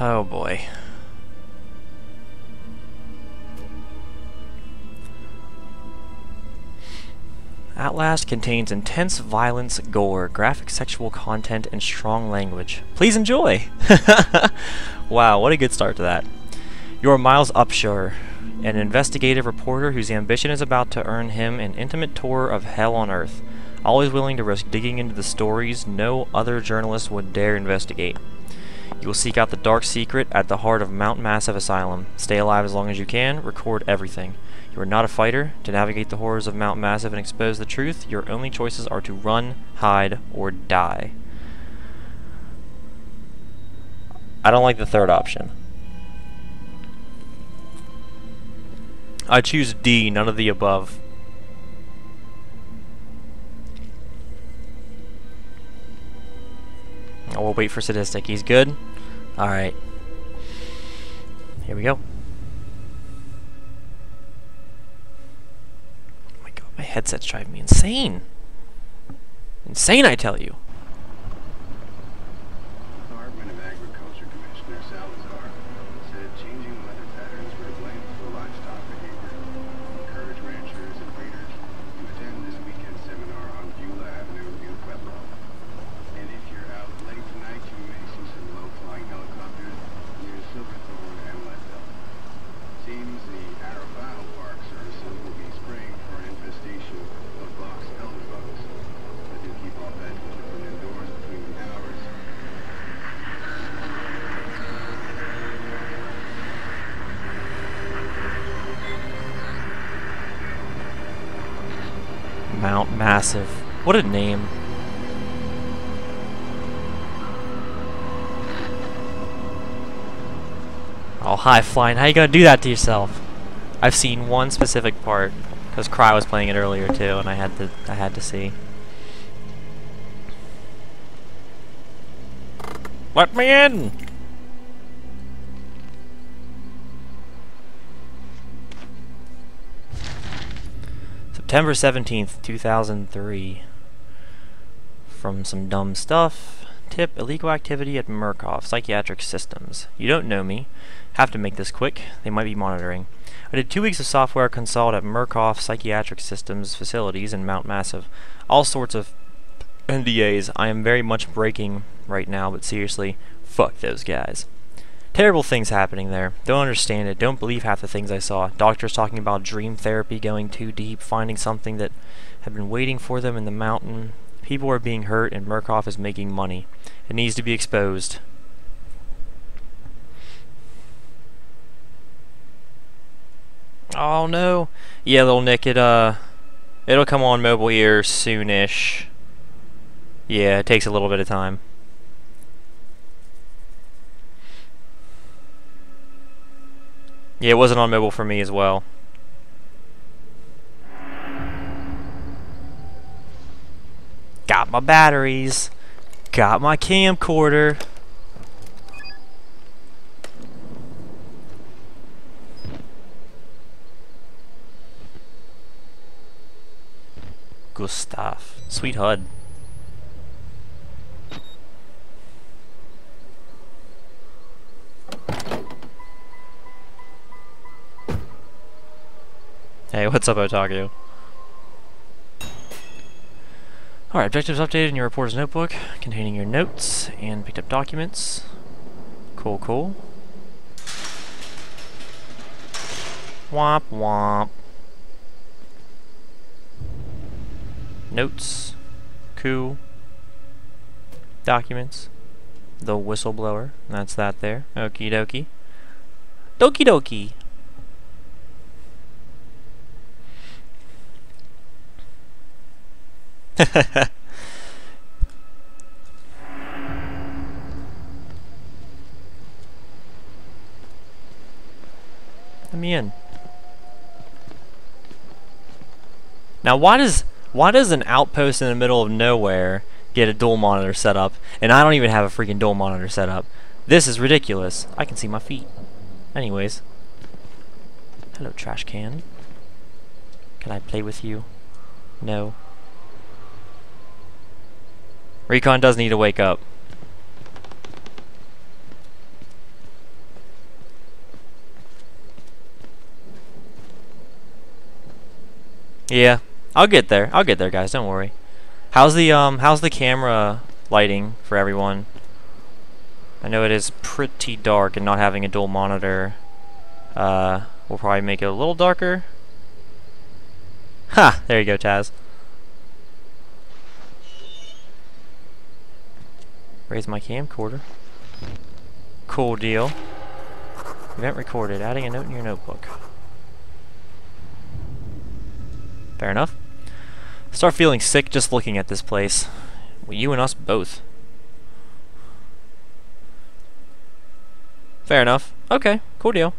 Oh boy. Outlast contains intense violence, gore, graphic sexual content, and strong language. Please enjoy! wow, what a good start to that. You're Miles Upshur, an investigative reporter whose ambition is about to earn him an intimate tour of hell on Earth, always willing to risk digging into the stories no other journalist would dare investigate. You will seek out the dark secret at the heart of Mount Massive Asylum. Stay alive as long as you can, record everything. You are not a fighter. To navigate the horrors of Mount Massive and expose the truth, your only choices are to run, hide, or die. I don't like the third option. I choose D, none of the above. Oh, we'll wait for Sadistic. He's good? Alright. Here we go. Oh my god, my headset's driving me insane. Insane, I tell you. A name. Oh, high flying. How you gonna do that to yourself? I've seen one specific part because Cry was playing it earlier too, and I had to I had to see. Let me in. September 17th, 2003. From some dumb stuff. Tip illegal activity at Murkoff Psychiatric Systems. You don't know me. Have to make this quick. They might be monitoring. I did two weeks of software consult at Murkoff Psychiatric Systems facilities in Mount Massive. All sorts of NDAs. I am very much breaking right now, but seriously, fuck those guys. Terrible things happening there. Don't understand it. Don't believe half the things I saw. Doctors talking about dream therapy going too deep, finding something that had been waiting for them in the mountain. People are being hurt, and Murkoff is making money. It needs to be exposed. Oh no. Yeah, little Nick, it uh it'll come on mobile ear soonish. Yeah, it takes a little bit of time. Yeah, it wasn't on mobile for me as well. Got my batteries. Got my camcorder. Gustav. Sweet HUD. Hey, what's up, Otaku? Alright, objectives updated in your reporter's notebook, containing your notes and picked up documents. Cool, cool. Womp womp. Notes. Cool. Documents. The whistleblower. That's that there. Okie dokie. Dokie dokie. Let me in. Now, why does why does an outpost in the middle of nowhere get a dual monitor set up, and I don't even have a freaking dual monitor set up? This is ridiculous. I can see my feet. Anyways. Hello, trash can. Can I play with you? No. Recon does need to wake up. Yeah, I'll get there. I'll get there, guys. Don't worry. How's the um? How's the camera lighting for everyone? I know it is pretty dark, and not having a dual monitor uh, will probably make it a little darker. Ha! There you go, Taz. Raise my camcorder. Cool deal. Event recorded. Adding a note in your notebook. Fair enough. Start feeling sick just looking at this place. Well, you and us both. Fair enough. Okay, cool deal.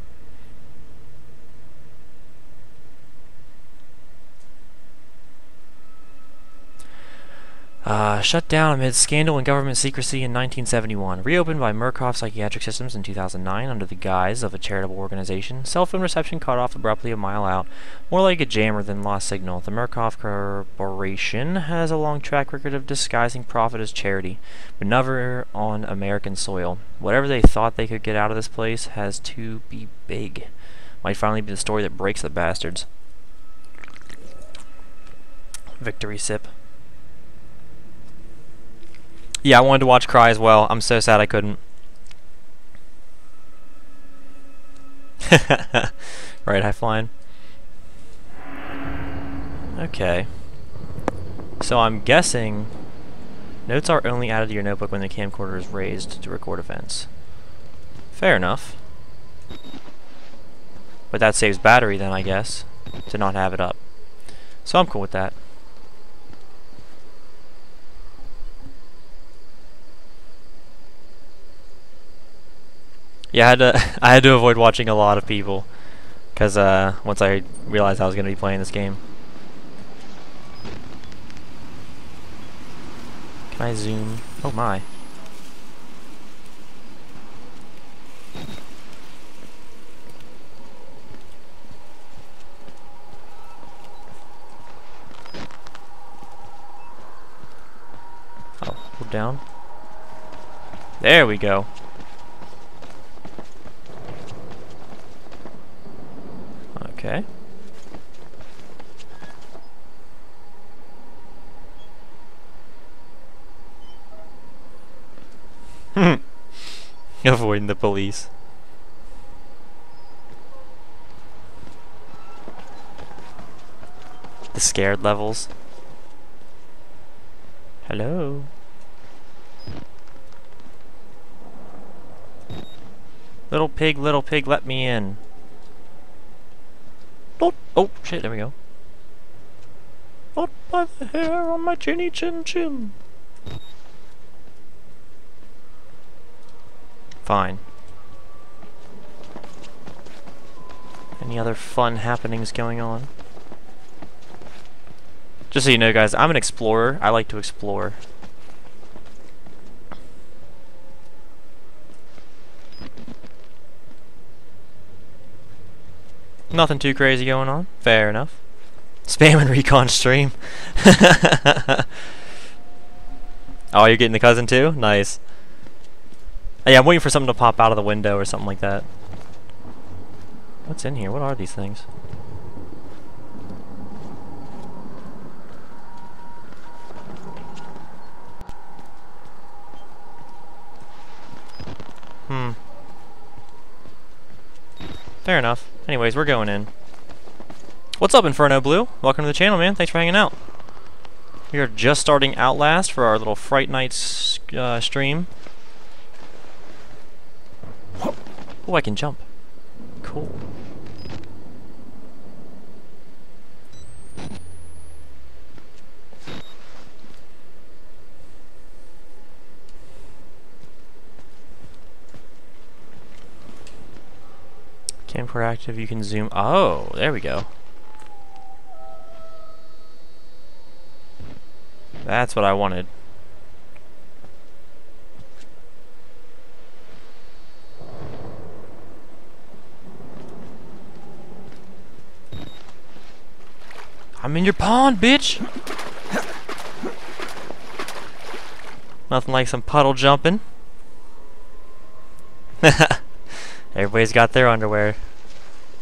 Uh, shut down amid scandal and government secrecy in 1971. Reopened by Murkoff Psychiatric Systems in 2009 under the guise of a charitable organization. Cell phone reception cut off abruptly a mile out. More like a jammer than lost signal. The Murkoff Corporation has a long track record of disguising profit as charity, but never on American soil. Whatever they thought they could get out of this place has to be big. Might finally be the story that breaks the bastards. Victory sip. Yeah, I wanted to watch Cry as well. I'm so sad I couldn't. right, high flying. Okay. So I'm guessing notes are only added to your notebook when the camcorder is raised to record events. Fair enough. But that saves battery then, I guess, to not have it up. So I'm cool with that. Yeah, I had to I had to avoid watching a lot of people because uh, once I realized I was going to be playing this game. Can I zoom? Oh my. Oh, down. There we go. Okay. Avoiding the police. The scared levels. Hello. Little pig, little pig, let me in. Oh shit, there we go. Not by the hair on my chinny chin chin. Fine. Any other fun happenings going on? Just so you know guys, I'm an explorer. I like to explore. Nothing too crazy going on. Fair enough. Spam and recon stream. oh, you're getting the cousin too? Nice. Oh, yeah, I'm waiting for something to pop out of the window or something like that. What's in here? What are these things? Hmm. Fair enough. Anyways, we're going in. What's up, Inferno Blue? Welcome to the channel, man. Thanks for hanging out. We are just starting Outlast for our little Fright Nights uh, stream. Oh, I can jump. Cool. Camcorder active, you can zoom. Oh, there we go. That's what I wanted. I'm in your pond, bitch! Nothing like some puddle jumping. Everybody's got their underwear.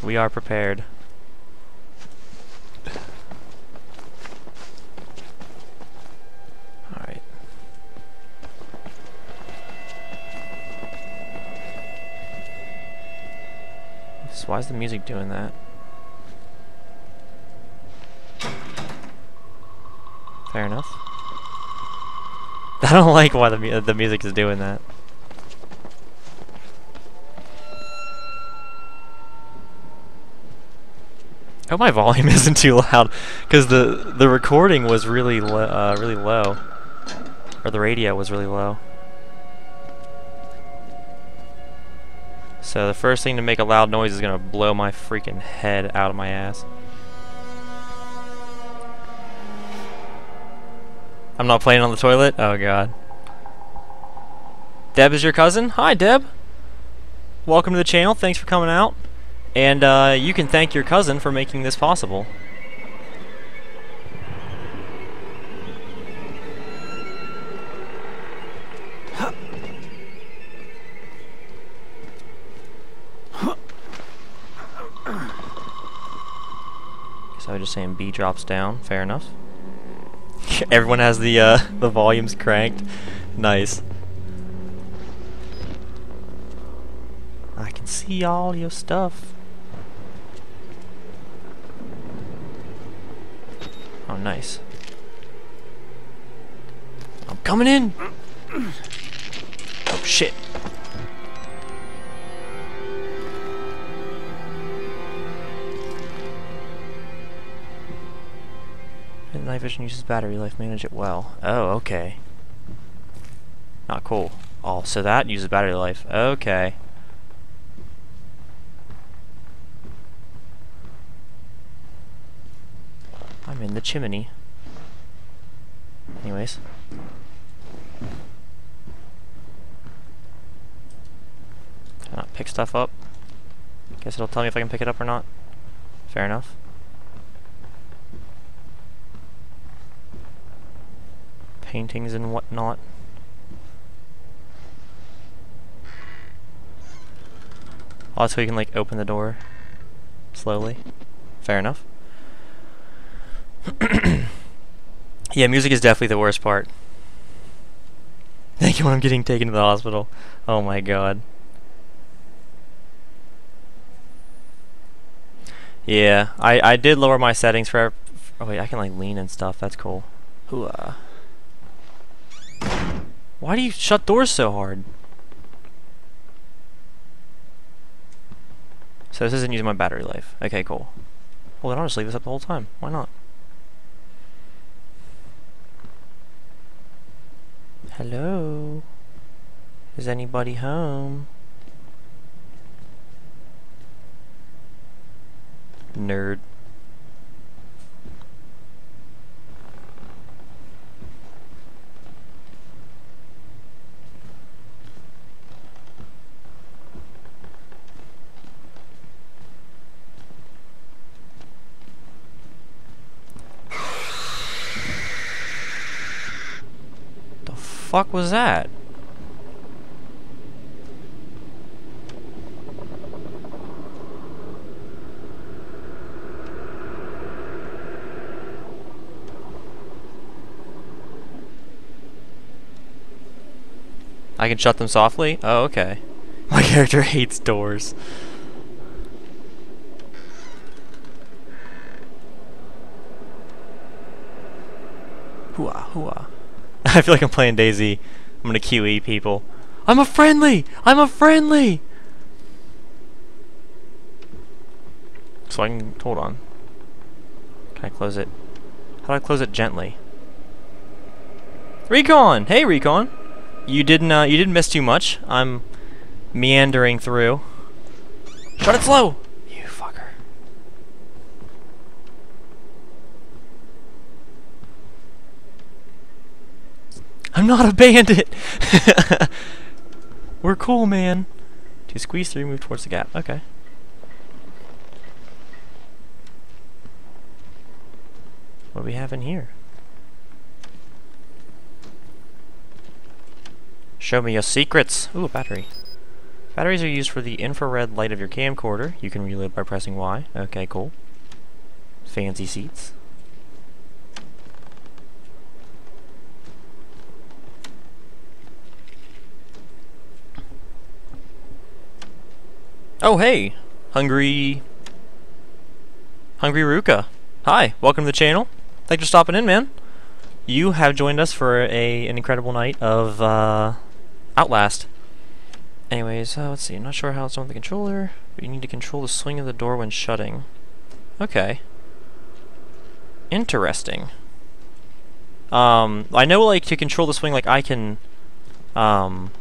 We are prepared. Alright. So why is the music doing that? Fair enough. I don't like why the, mu the music is doing that. I hope my volume isn't too loud, because the the recording was really uh, really low, or the radio was really low. So the first thing to make a loud noise is gonna blow my freaking head out of my ass. I'm not playing on the toilet? Oh god. Deb is your cousin? Hi Deb! Welcome to the channel, thanks for coming out. And uh, you can thank your cousin for making this possible. Guess I was just saying B drops down, fair enough. Everyone has the uh, the volumes cranked. Nice. I can see all your stuff. Oh, nice. I'm coming in! Oh, shit. Night vision uses battery life, manage it well. Oh, okay. Not cool. Oh, so that uses battery life. Okay. I'm in the chimney. Anyways. Can I pick stuff up? Guess it'll tell me if I can pick it up or not. Fair enough. Paintings and whatnot. Oh, also, you can like open the door slowly. Fair enough. Yeah, music is definitely the worst part. Thank you when I'm getting taken to the hospital. Oh my god. Yeah, I, I did lower my settings for... Oh wait, I can like lean and stuff. That's cool. Hooah. Uh. Why do you shut doors so hard? So this isn't using my battery life. Okay, cool. Well, then I'll just leave this up the whole time. Why not? Hello? Is anybody home? Nerd. Fuck was that? I can shut them softly? Oh, okay. My character hates doors. Hooah, hooah. I feel like I'm playing DayZ. I'm gonna QE people. I'm a friendly! I'm a friendly! So I can, hold on. Can I close it? How do I close it gently? Recon! Hey Recon! You didn't, uh, you didn't miss too much. I'm meandering through. Shut it slow! I'm not a bandit! We're cool, man. To squeeze through, move towards the gap. Okay. What do we have in here? Show me your secrets! Ooh, a battery. Batteries are used for the infrared light of your camcorder. You can reload by pressing Y. Okay, cool. Fancy seats. Oh, hey! Hungry... Hungry Ruka. Hi, welcome to the channel. Thanks for stopping in, man. You have joined us for a an incredible night of uh, Outlast. Anyways, uh, let's see. I'm not sure how it's with the controller, but you need to control the swing of the door when shutting. Okay. Interesting. Um, I know, like, to control the swing, like, I can, um,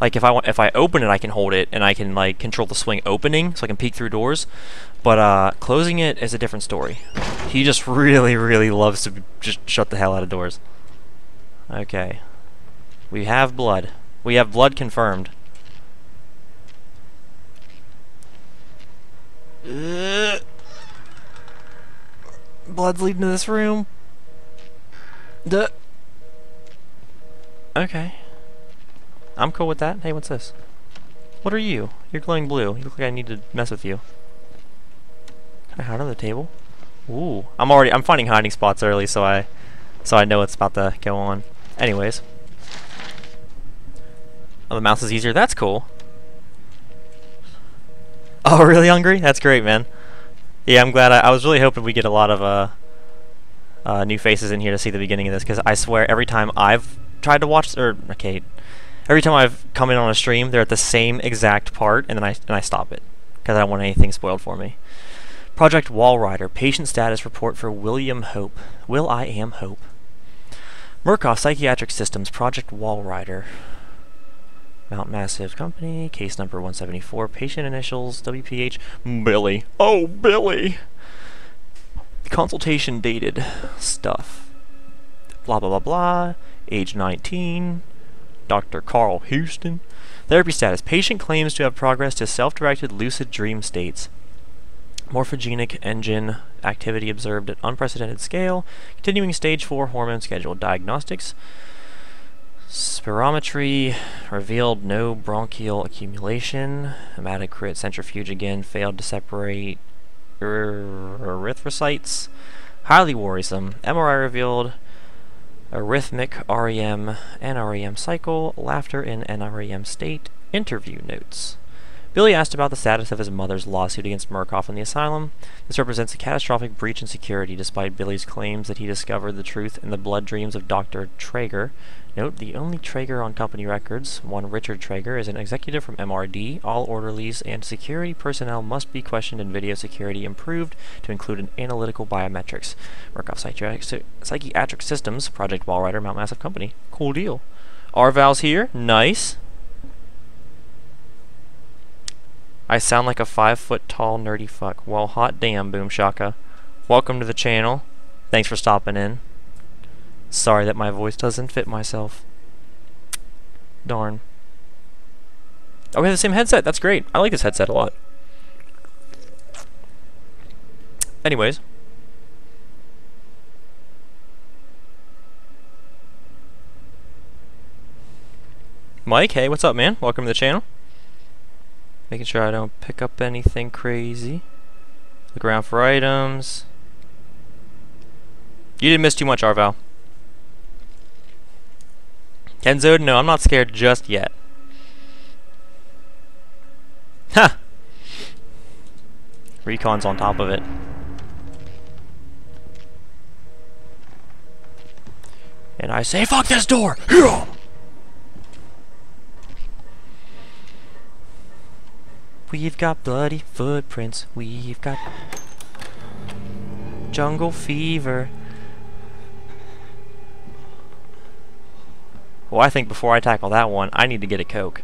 like, if I want, if I open it, I can hold it, and I can, like, control the swing opening, so I can peek through doors. But, uh, closing it is a different story. He just really, really loves to just shut the hell out of doors. Okay. We have blood. We have blood confirmed. Ugh. Blood's leading to this room. Duh. Okay. I'm cool with that. Hey, what's this? What are you? You're glowing blue. You look like I need to mess with you. Can I hide under the table? Ooh. I'm already I'm finding hiding spots early so I so I know it's about to go on. Anyways. Oh, the mouse is easier. That's cool. Oh, really hungry? That's great, man. Yeah, I'm glad. I, I was really hoping we get a lot of uh, uh, new faces in here to see the beginning of this, because I swear every time I've tried to watch, or okay, every time I've come in on a stream, they're at the same exact part, and then I and I stop it because I don't want anything spoiled for me. Project Walrider, patient status report for William Hope. Will I am Hope. Murkoff Psychiatric Systems, Project Walrider. Mount Massive Company, case number 174, patient initials, WPH, Billy. Oh, Billy! Consultation dated stuff. Blah, blah, blah, blah. Age 19. Dr. Carl Houston. Therapy status. Patient claims to have progressed to self-directed lucid dream states. Morphogenic engine activity observed at unprecedented scale. Continuing stage 4 hormone schedule. Diagnostics. Spirometry revealed no bronchial accumulation. Hematocrit centrifuge again failed to separate er erythrocytes. Highly worrisome. MRI revealed arrhythmic REM, NREM cycle, laughter in NREM state, interview notes. Billy asked about the status of his mother's lawsuit against Murkoff in the asylum. This represents a catastrophic breach in security despite Billy's claims that he discovered the truth in the blood dreams of Dr. Trager Note, the only Trager on company records, one Richard Trager, is an executive from MRD. All orderlies and security personnel must be questioned and video security improved to include an analytical biometrics. Murkoff Psychiatric, Systems, Project Walrider, Mount Massive Company. Cool deal. Arval's here. Nice. I sound like a five foot tall nerdy fuck. Well, hot damn, Boom Shaka. Welcome to the channel. Thanks for stopping in. Sorry that my voice doesn't fit myself. Darn. Oh, we have the same headset. That's great. I like this headset a lot. Anyways. Mike, hey, what's up, man? Welcome to the channel. Making sure I don't pick up anything crazy. Look around for items. You didn't miss too much, Arval. Kenzo, no, I'm not scared just yet. Ha! Recon's on top of it. And I say, fuck this door! We've got bloody footprints. We've got jungle fever. Well, I think before I tackle that one, I need to get a Coke.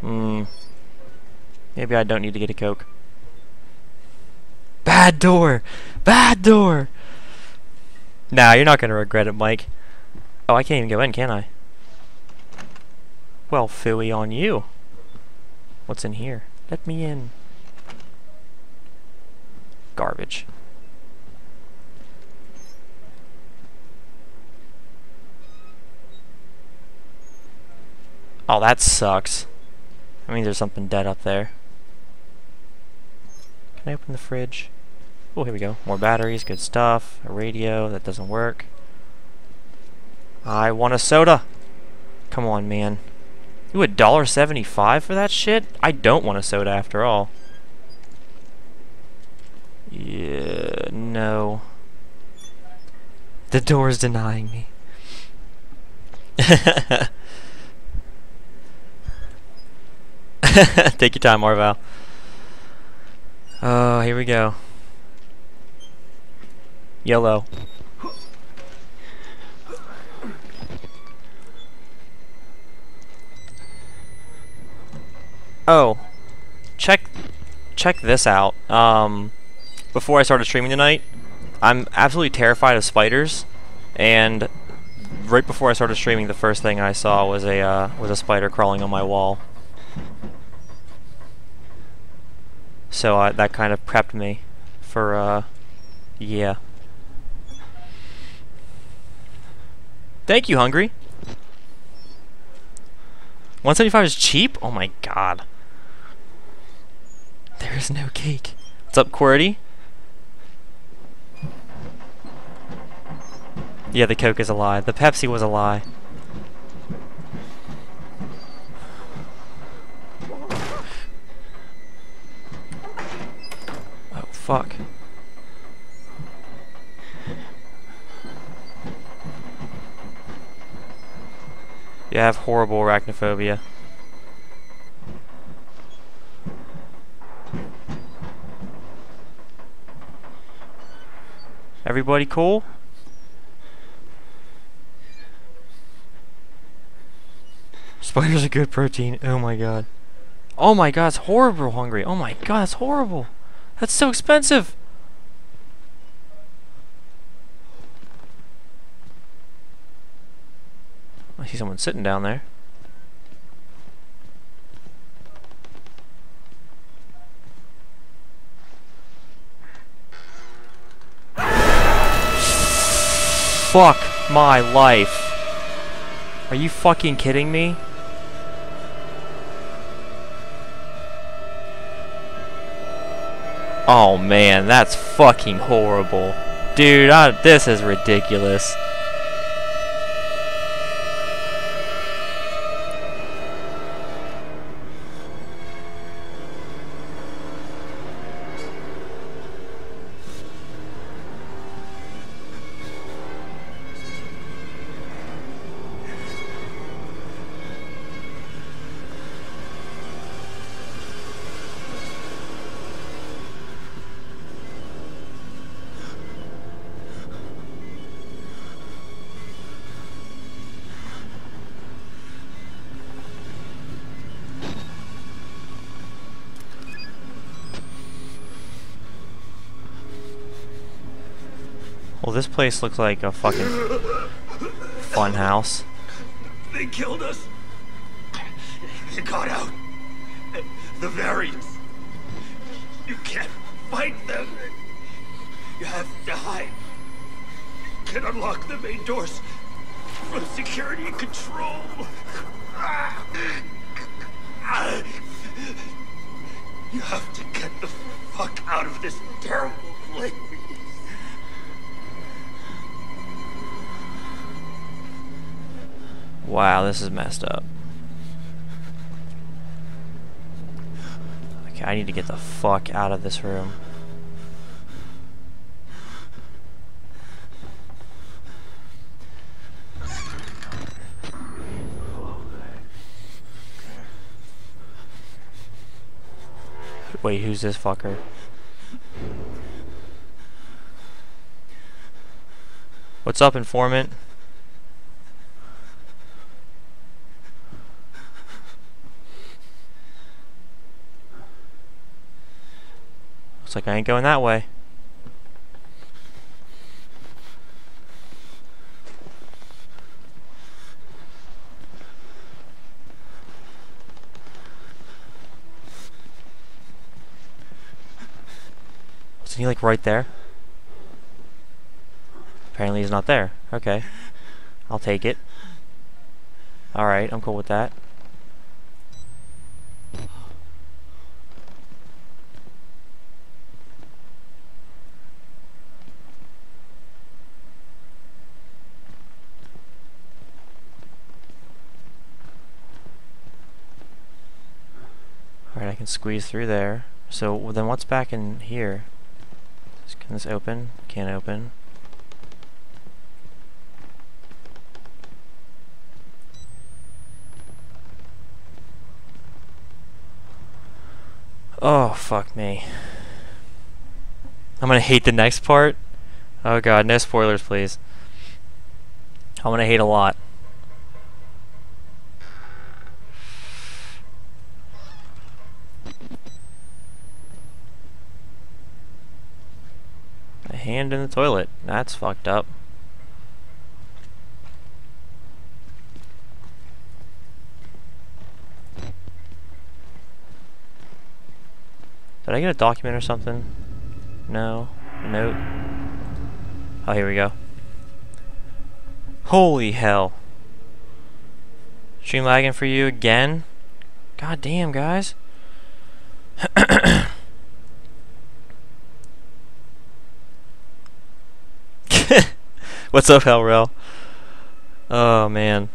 Hmm. Maybe I don't need to get a Coke. Bad door! Bad door! Nah, you're not gonna regret it, Mike. Oh, I can't even go in, can I? Well, phooey on you. What's in here? Let me in garbage. Oh, that sucks. I mean, there's something dead up there. Can I open the fridge? Oh, here we go. More batteries, good stuff. A radio, that doesn't work. I want a soda. Come on, man. You a dollar seventy-five for that shit? I don't want a soda after all. Yeah, no. The door is denying me. Take your time, Marval. Oh, here we go. Yellow. Oh, check check this out. Um, before I started streaming tonight, I'm absolutely terrified of spiders, and right before I started streaming, the first thing I saw was a uh, was a spider crawling on my wall. So uh, that kind of prepped me for, uh, yeah. Thank you, Hungry. 175 is cheap? Oh my god. There is no cake. What's up, QWERTY? Yeah, the Coke is a lie. The Pepsi was a lie. Oh, fuck. You have horrible arachnophobia. Everybody cool? Spiders are good protein. Oh my god. Oh my god, it's horrible hungry. Oh my god, it's horrible. That's so expensive. I see someone sitting down there. Fuck my life. Are you fucking kidding me? Oh man, that's fucking horrible. Dude, I, this is ridiculous. Place looks like a fucking fun house. They killed us. They got out. The variants. You can't fight them. You have to hide. You can unlock the main doors from security control. You have to get the fuck out of this terrible place. Wow, this is messed up. Okay, I need to get the fuck out of this room. Wait, who's this fucker? What's up, informant? Looks like I ain't going that way. Wasn't he like right there? Apparently he's not there. Okay. I'll take it. Alright, I'm cool with that. can squeeze through there. So then what's back in here? Can this open? Can't open. Oh, fuck me. I'm gonna hate the next part. Oh god, no spoilers, please. I'm gonna hate a lot. In the toilet. That's fucked up. Did I get a document or something? No. Note. Oh, here we go. Holy hell. Stream lagging for you again? God damn, guys. What's up, Hellrel? Oh, man.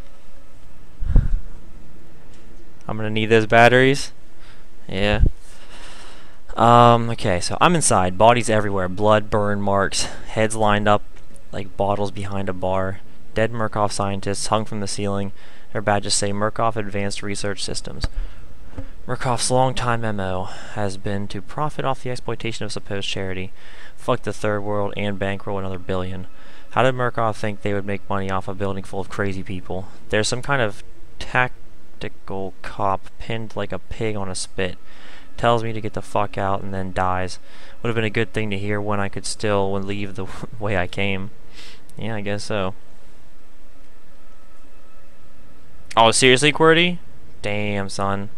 I'm gonna need those batteries. Yeah. Um, okay, so I'm inside. Bodies everywhere. Blood, burn marks. Heads lined up like bottles behind a bar. Dead Murkoff scientists hung from the ceiling. Their badges say Murkoff Advanced Research Systems. Murkoff's long-time MO has been to profit off the exploitation of supposed charity, fuck the third world, and bankroll another billion. How did Murkoff think they would make money off a building full of crazy people? There's some kind of tactical cop pinned like a pig on a spit tells me to get the fuck out and then dies. Would have been a good thing to hear when I could still leave the way I came. Yeah, I guess so. Oh, seriously, QWERTY? Damn, son.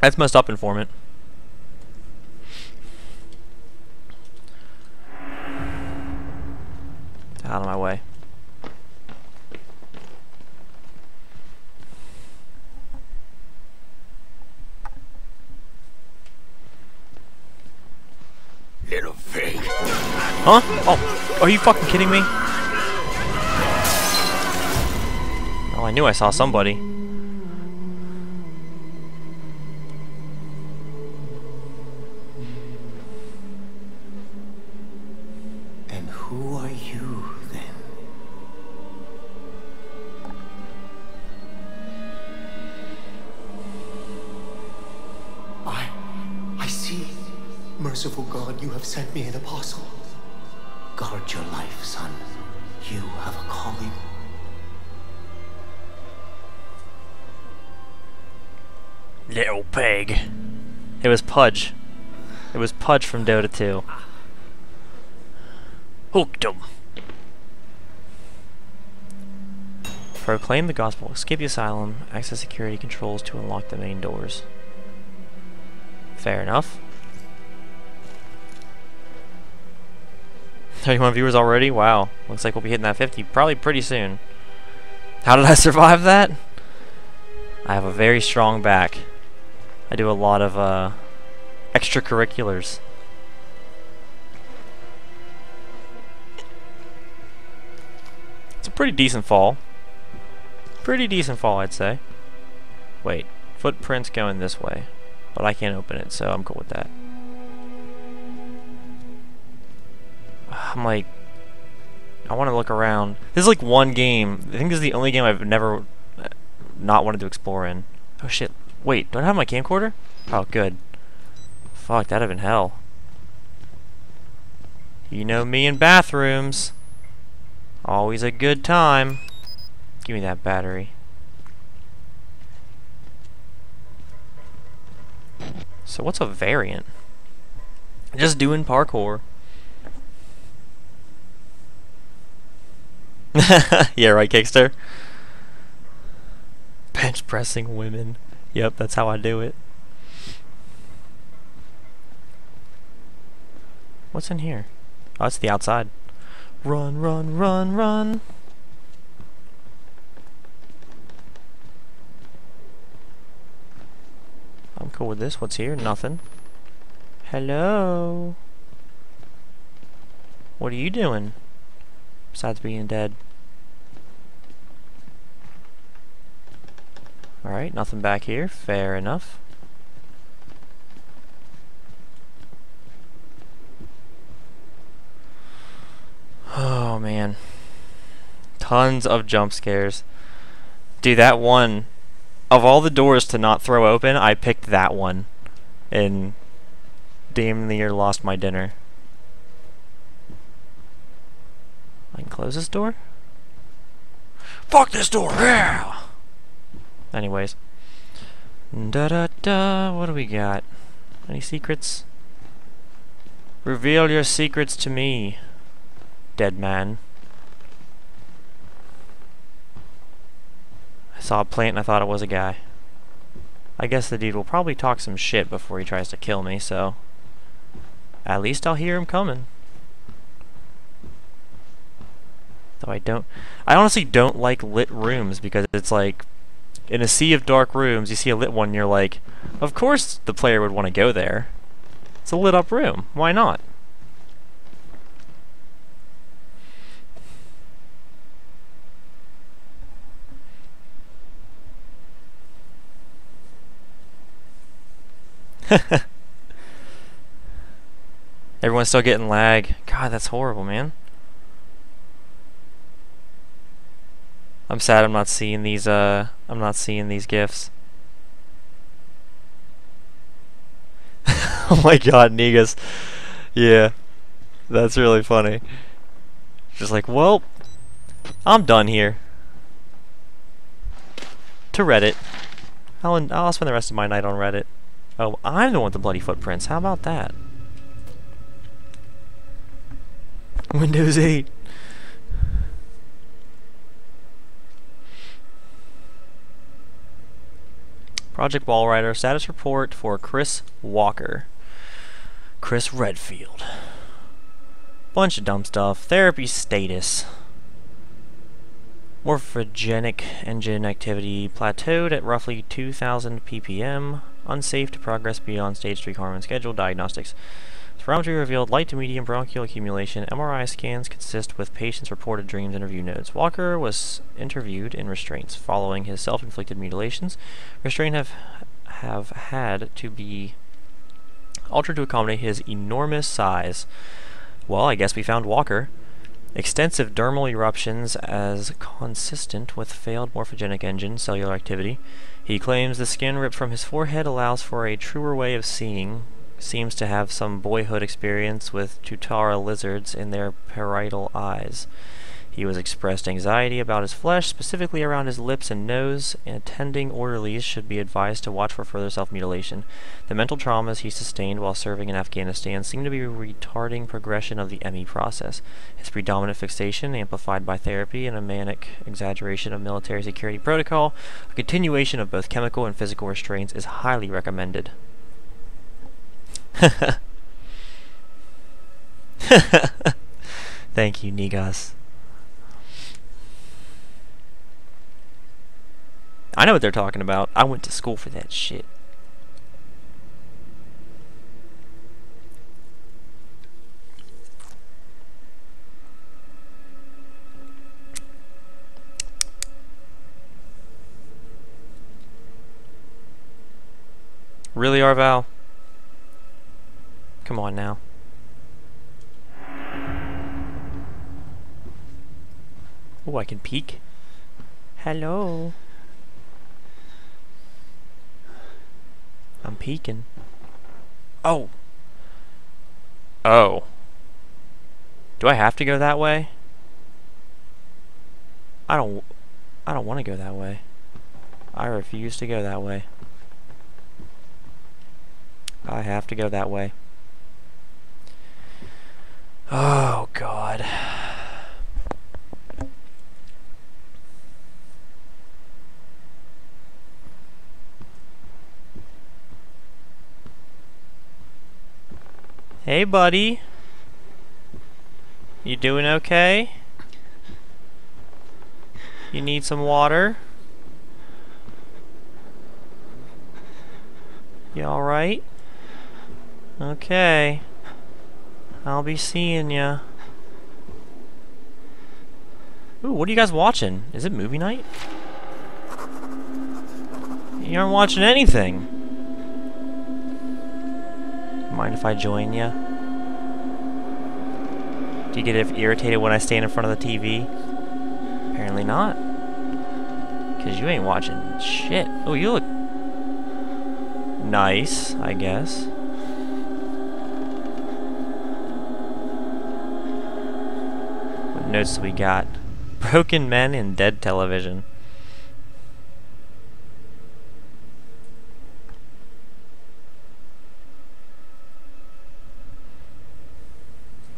That's messed up, informant. Out of my way. Little pig. Huh? Oh, are you fucking kidding me? Oh, I knew I saw somebody. Merciful God, you have sent me an apostle. Guard your life, son. You have a calling. Little pig. It was Pudge. It was Pudge from Dota 2. Hooked him. Proclaim the gospel. Escape the asylum. Access security controls to unlock the main doors. Fair enough. 31 viewers already? Wow. Looks like we'll be hitting that 50 probably pretty soon. How did I survive that? I have a very strong back. I do a lot of uh, extracurriculars. It's a pretty decent fall. Pretty decent fall, I'd say. Wait, footprints going this way. But I can't open it, so I'm cool with that. I'm like, I want to look around. This is like one game. I think this is the only game I've never uh, not wanted to explore in. Oh shit. Wait, do I have my camcorder? Oh, good. Fuck, that'd have been hell. You know me in bathrooms. Always a good time. Give me that battery. So what's a variant? Just doing parkour. yeah, right, Kickster? Bench pressing women. Yep, that's how I do it. What's in here? Oh, it's the outside. Run, run, run, run. I'm cool with this. What's here? Nothing. Hello? What are you doing? Besides being dead. Alright, nothing back here. Fair enough. Oh man. Tons of jump scares. Dude, that one, of all the doors to not throw open, I picked that one. And damn near lost my dinner. I can close this door? Fuck this door! Yeah! Anyways. Da da da, what do we got? Any secrets? Reveal your secrets to me, dead man. I saw a plant and I thought it was a guy. I guess the dude will probably talk some shit before he tries to kill me, so... At least I'll hear him coming. Though I don't... I honestly don't like lit rooms because it's like... In a sea of dark rooms, you see a lit one you're like, of course the player would want to go there. It's a lit up room. Why not? Everyone's still getting lag. God, that's horrible, man. I'm sad I'm not seeing these uh I'm not seeing these gifs. oh my god, Negus. Yeah. That's really funny. Just like, well, I'm done here. To Reddit. I'll, I'll spend the rest of my night on Reddit. Oh, I'm the one with the bloody footprints. How about that? Windows 8. Project Walrider status report for Chris Walker. Chris Redfield. Bunch of dumb stuff. Therapy status. Morphogenic engine activity plateaued at roughly 2000 ppm. Unsafe to progress beyond stage 3 hormone schedule. Diagnostics. Spirometry revealed light to medium bronchial accumulation. MRI scans consist with patient's reported dreams interview notes. Walker was interviewed in restraints following his self-inflicted mutilations. Restraint have have had to be altered to accommodate his enormous size. Well, I guess we found Walker. Extensive dermal eruptions as consistent with failed morphogenic engine cellular activity. He claims the skin ripped from his forehead allows for a truer way of seeing, seems to have some boyhood experience with Tuatara lizards in their parietal eyes. He was expressed anxiety about his flesh, specifically around his lips and nose, and attending orderlies should be advised to watch for further self-mutilation. The mental traumas he sustained while serving in Afghanistan seem to be retarding progression of the ME process. His predominant fixation, amplified by therapy and a manic exaggeration of military security protocol, a continuation of both chemical and physical restraints is highly recommended. Thank you, Nigas. I know what they're talking about. I went to school for that shit. Really, Arval? Come on now. Oh, I can peek. Hello. I'm peeking. Oh. Oh. Do I have to go that way? I don't... I don't want to go that way. I refuse to go that way. I have to go that way. Oh, God. Hey, buddy. You doing okay? You need some water? You alright? Okay. I'll be seeing ya. Ooh, what are you guys watching? Is it movie night? You aren't watching anything. Mind if I join you? Do you get irritated when I stand in front of the TV? Apparently not. Because you ain't watching shit. Oh, you look nice, I guess. Notes we got? Broken men and dead television.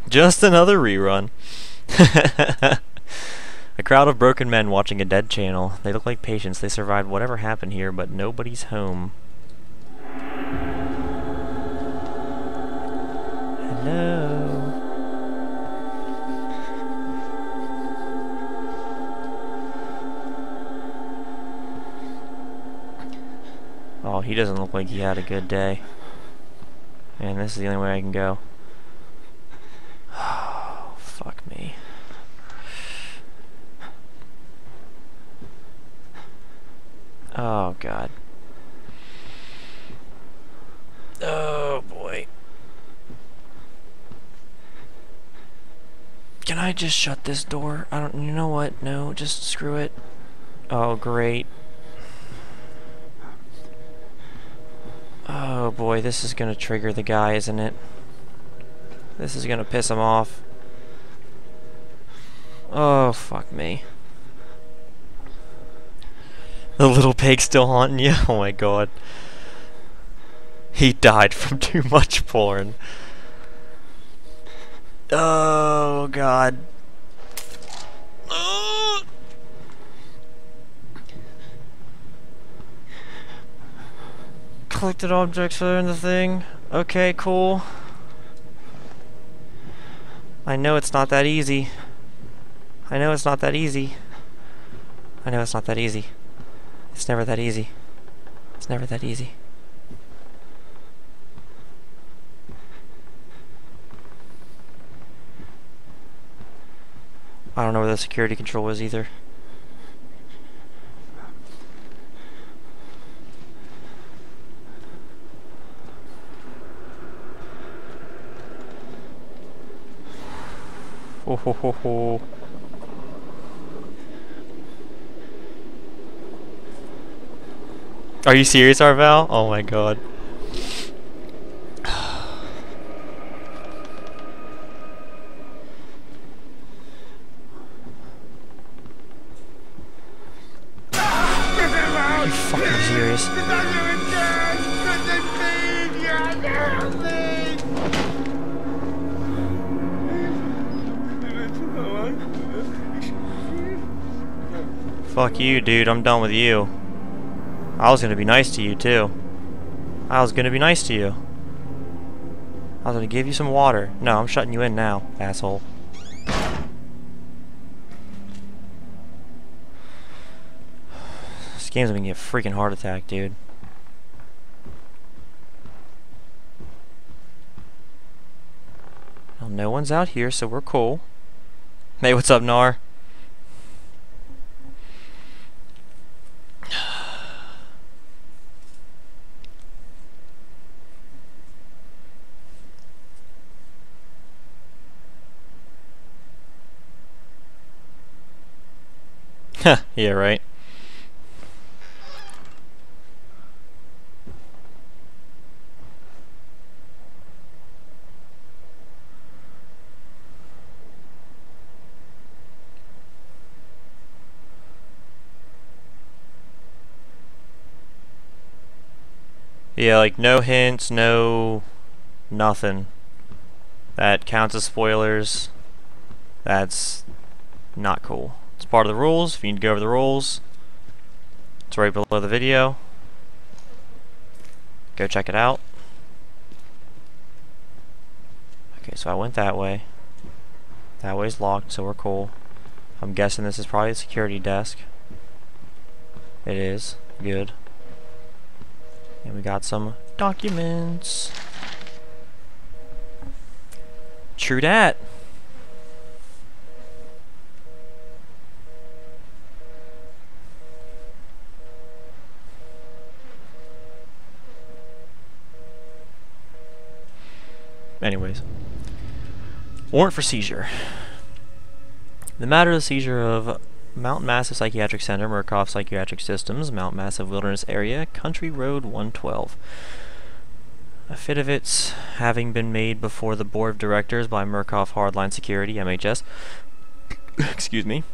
Just another rerun. a crowd of broken men watching a dead channel. They look like patients. They survived whatever happened here, but nobody's home. Hello? Oh, he doesn't look like he had a good day. And this is the only way I can go. Oh, fuck me. Oh, God. Oh, boy. Can I just shut this door? I don't, you know what? No, just screw it. Oh, great. Oh boy, this is gonna trigger the guy, isn't it? This is gonna piss him off. Oh, fuck me. The little pig still haunting you? Oh my god. He died from too much porn. Oh god. Oh. Collected objects are in the thing. Okay, cool. I know it's not that easy. I know it's not that easy. I know it's not that easy. It's never that easy. It's never that easy. I don't know where the security control is either. Oh ho ho ho. Are you serious, Arval? Oh my god. You, dude. I'm done with you. I was gonna be nice to you, too. I was gonna be nice to you. I was gonna give you some water. No, I'm shutting you in now, asshole. This game's gonna me a freaking heart attack, dude. Well, no one's out here, so we're cool. Hey, what's up, Nar? Yeah, right. Yeah, like no hints, no nothing. That counts as spoilers. That's not cool. It's part of the rules. If you need to go over the rules, it's right below the video. Go check it out. Okay, so I went that way. That way's locked, so we're cool. I'm guessing this is probably a security desk. It is. Good. And we got some documents. True dat. Anyways. Warrant for seizure. The matter of the seizure of Mount Massive Psychiatric Center, Murkoff Psychiatric Systems, Mount Massive Wilderness Area, Country Road 112. Affidavits having been made before the Board of Directors by Murkoff Hardline Security, MHS, excuse me,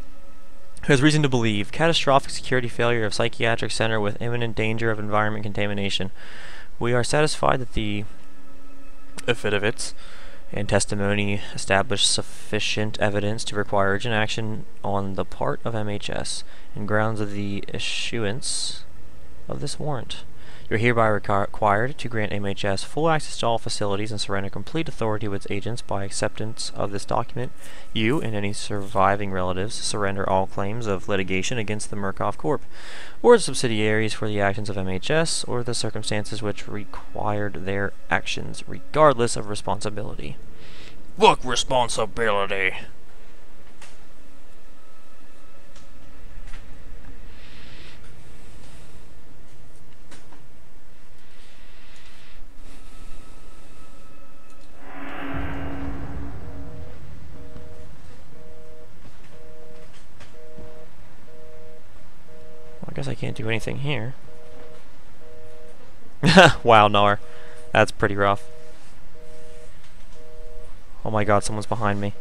has reason to believe catastrophic security failure of psychiatric center with imminent danger of environment contamination. We are satisfied that the affidavits and testimony establish sufficient evidence to require urgent action on the part of MHS in grounds of the issuance of this warrant. You're hereby required to grant MHS full access to all facilities and surrender complete authority to its agents by acceptance of this document. You and any surviving relatives surrender all claims of litigation against the Murkoff Corp. or its subsidiaries for the actions of MHS or the circumstances which required their actions, regardless of responsibility. Fuck responsibility. Guess I can't do anything here. wow, Nar. That's pretty rough. Oh my god, someone's behind me.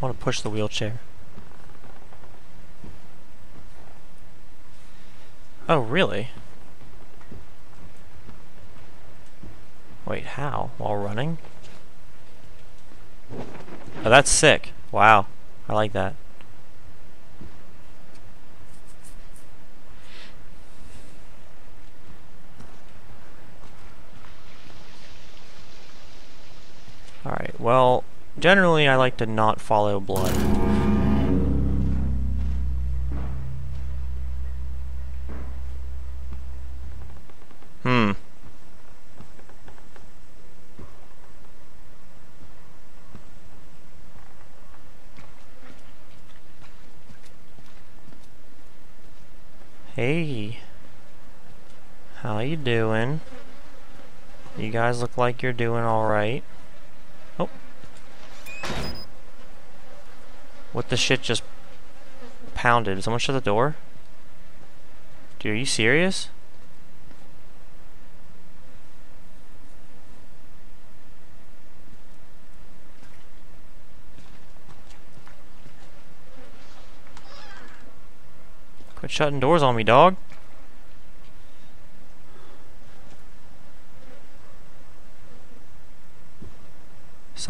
I want to push the wheelchair. Oh, really? Wait, how? While running? Oh, that's sick. Wow. I like that. Alright, well, generally I like to not follow blood. Hmm. Hey. How you doing? You guys look like you're doing alright. Oh. What the shit just pounded? Did someone shut the door? Dude, are you serious? Quit shutting doors on me, dog.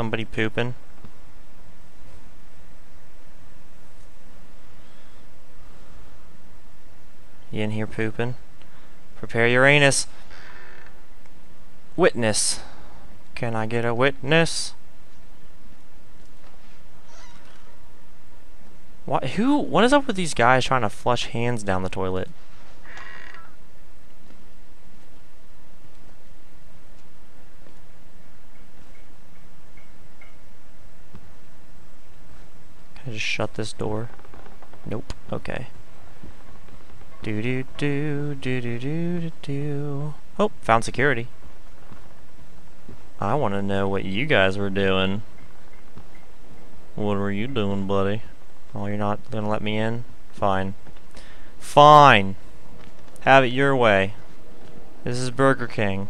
Somebody pooping. You in here pooping? Prepare your anus. Witness. Can I get a witness? What? Who? What is up with these guys trying to flush hands down the toilet? Just shut this door? Nope. Okay. Do do do do do do do do. Oh, found security. I want to know what you guys were doing. What were you doing, buddy? Oh, you're not gonna let me in? Fine. Fine! Have it your way. This is Burger King.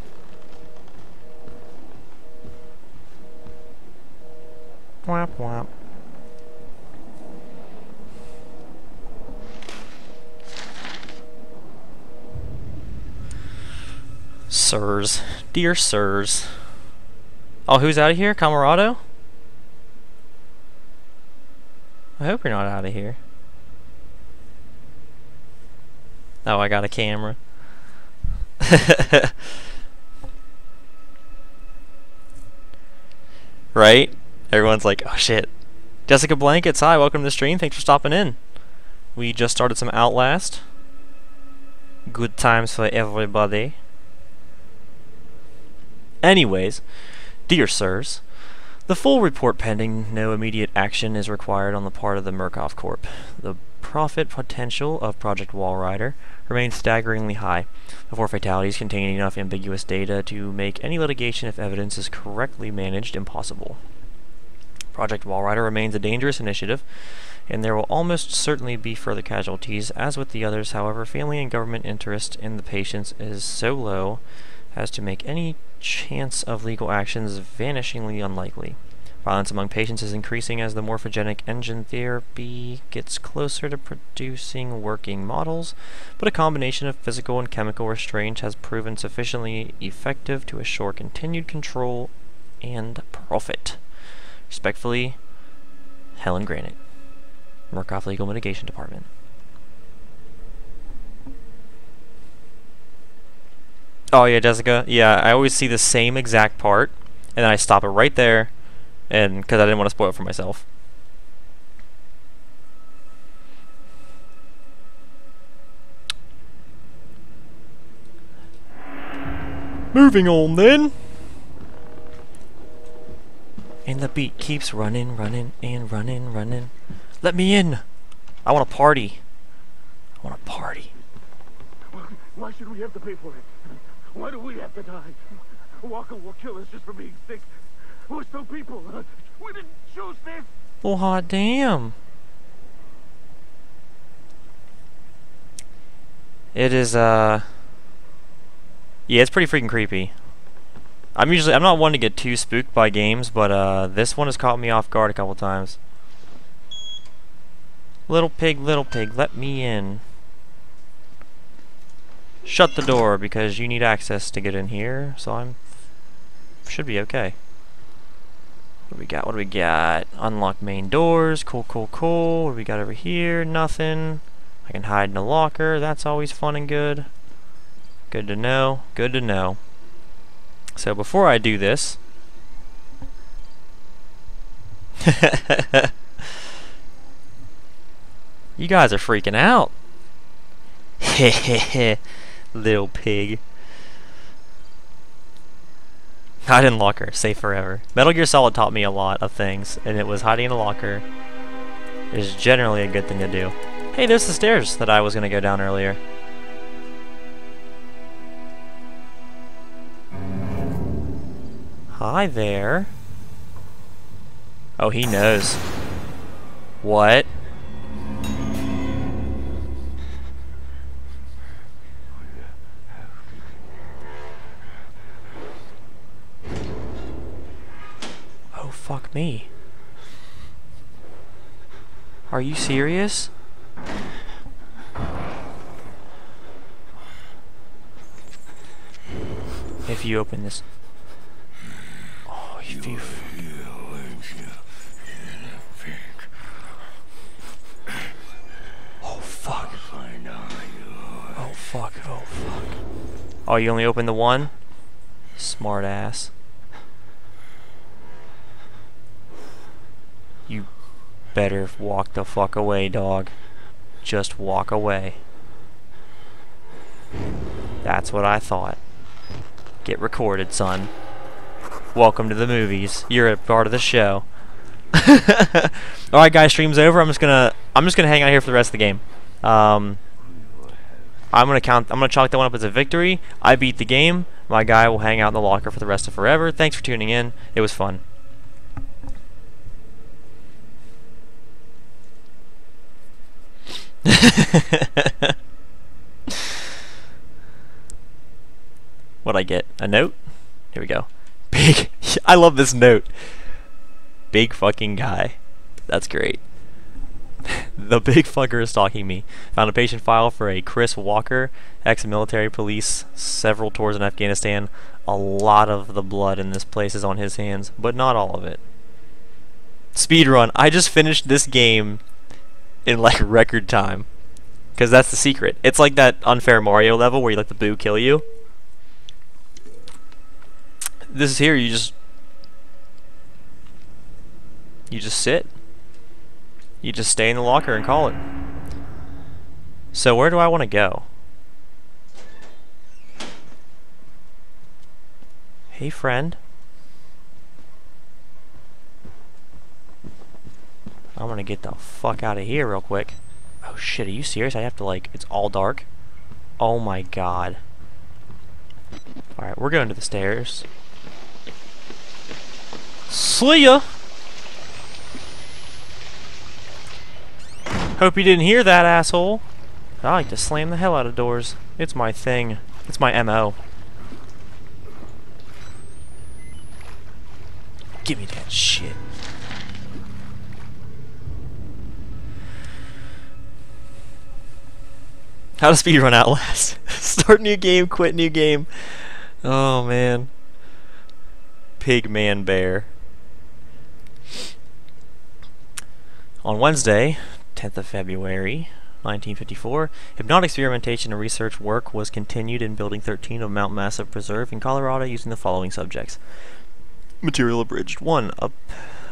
Whap whap. Sirs. Dear sirs. Oh, who's out of here? Camarado? I hope you're not out of here. Oh, I got a camera. right? Everyone's like, oh shit. Jessica Blankets, hi, welcome to the stream. Thanks for stopping in. We just started some Outlast. Good times for everybody. Anyways, dear sirs, the full report pending, no immediate action is required on the part of the Murkoff Corp. The profit potential of Project Walrider remains staggeringly high. The four fatalities contain enough ambiguous data to make any litigation, if evidence is correctly managed, impossible. Project Walrider remains a dangerous initiative, and there will almost certainly be further casualties. As with the others, however, family and government interest in the patients is so low as to make any chance of legal actions vanishingly unlikely. Violence among patients is increasing as the morphogenic engine therapy gets closer to producing working models, but a combination of physical and chemical restraint has proven sufficiently effective to assure continued control and profit. Respectfully, Helen Granite, Murkoff Legal Mitigation Department. Oh yeah, Jessica. Yeah, I always see the same exact part, and then I stop it right there, and because I didn't want to spoil it for myself. Moving on then. And the beat keeps running, running, and running, running. Let me in. I want to party. I want to party. Why should we have to pay for it? Why do we have to die? Walker will kill us just for being sick. We're still people. We didn't choose this. Well, hot damn. It is, uh... Yeah, it's pretty freaking creepy. I'm usually, I'm not one to get too spooked by games, but, uh, this one has caught me off guard a couple times. Little pig, little pig, let me in. Shut the door, because you need access to get in here, so I'm... Should be okay. What do we got? What do we got? Unlock main doors. Cool, cool, cool. What do we got over here? Nothing. I can hide in a locker. That's always fun and good. Good to know. Good to know. So before I do this... you guys are freaking out. Hehehe. Little pig. Hide in locker, safe forever. Metal Gear Solid taught me a lot of things, and it was hiding in a locker is generally a good thing to do. Hey, there's the stairs that I was going to go down earlier. Hi there. Oh, he knows. What? Oh, fuck me. Are you serious? If you open this... Oh, if you... You in a freak Oh, fuck. Oh, fuck. Oh, fuck. Oh, you only opened the one? Smart ass. Better walk the fuck away, dog. Just walk away. That's what I thought. Get recorded, son. Welcome to the movies. You're a part of the show. Alright guys, stream's over. I'm just gonna I'm just gonna hang out here for the rest of the game. Um I'm gonna count I'm gonna chalk that one up as a victory. I beat the game. My guy will hang out in the locker for the rest of forever. Thanks for tuning in. It was fun. what I get? A note? Here we go. Big. I love this note. Big fucking guy. That's great. the big fucker is stalking me. Found a patient file for a Chris Walker, ex-military police, several tours in Afghanistan. A lot of the blood in this place is on his hands, but not all of it. Speedrun. I just finished this game in like record time. Because that's the secret. It's like that unfair Mario level where you let the boo kill you. This is here, you just... You just sit. You just stay in the locker and call it. So where do I want to go? Hey, friend. I'm gonna get the fuck out of here real quick. Oh shit, are you serious? I have to like, it's all dark? Oh my god. Alright, we're going to the stairs. See ya! Hope you didn't hear that, asshole. I like to slam the hell out of doors. It's my thing. It's my MO. Give me that shit. How to speedrun Outlast. Start new game, quit new game. Oh man. Pig man bear. On Wednesday, 10th of February, 1954, hypnotic experimentation and research work was continued in Building 13 of Mount Massive Preserve in Colorado using the following subjects. Material abridged. 1. A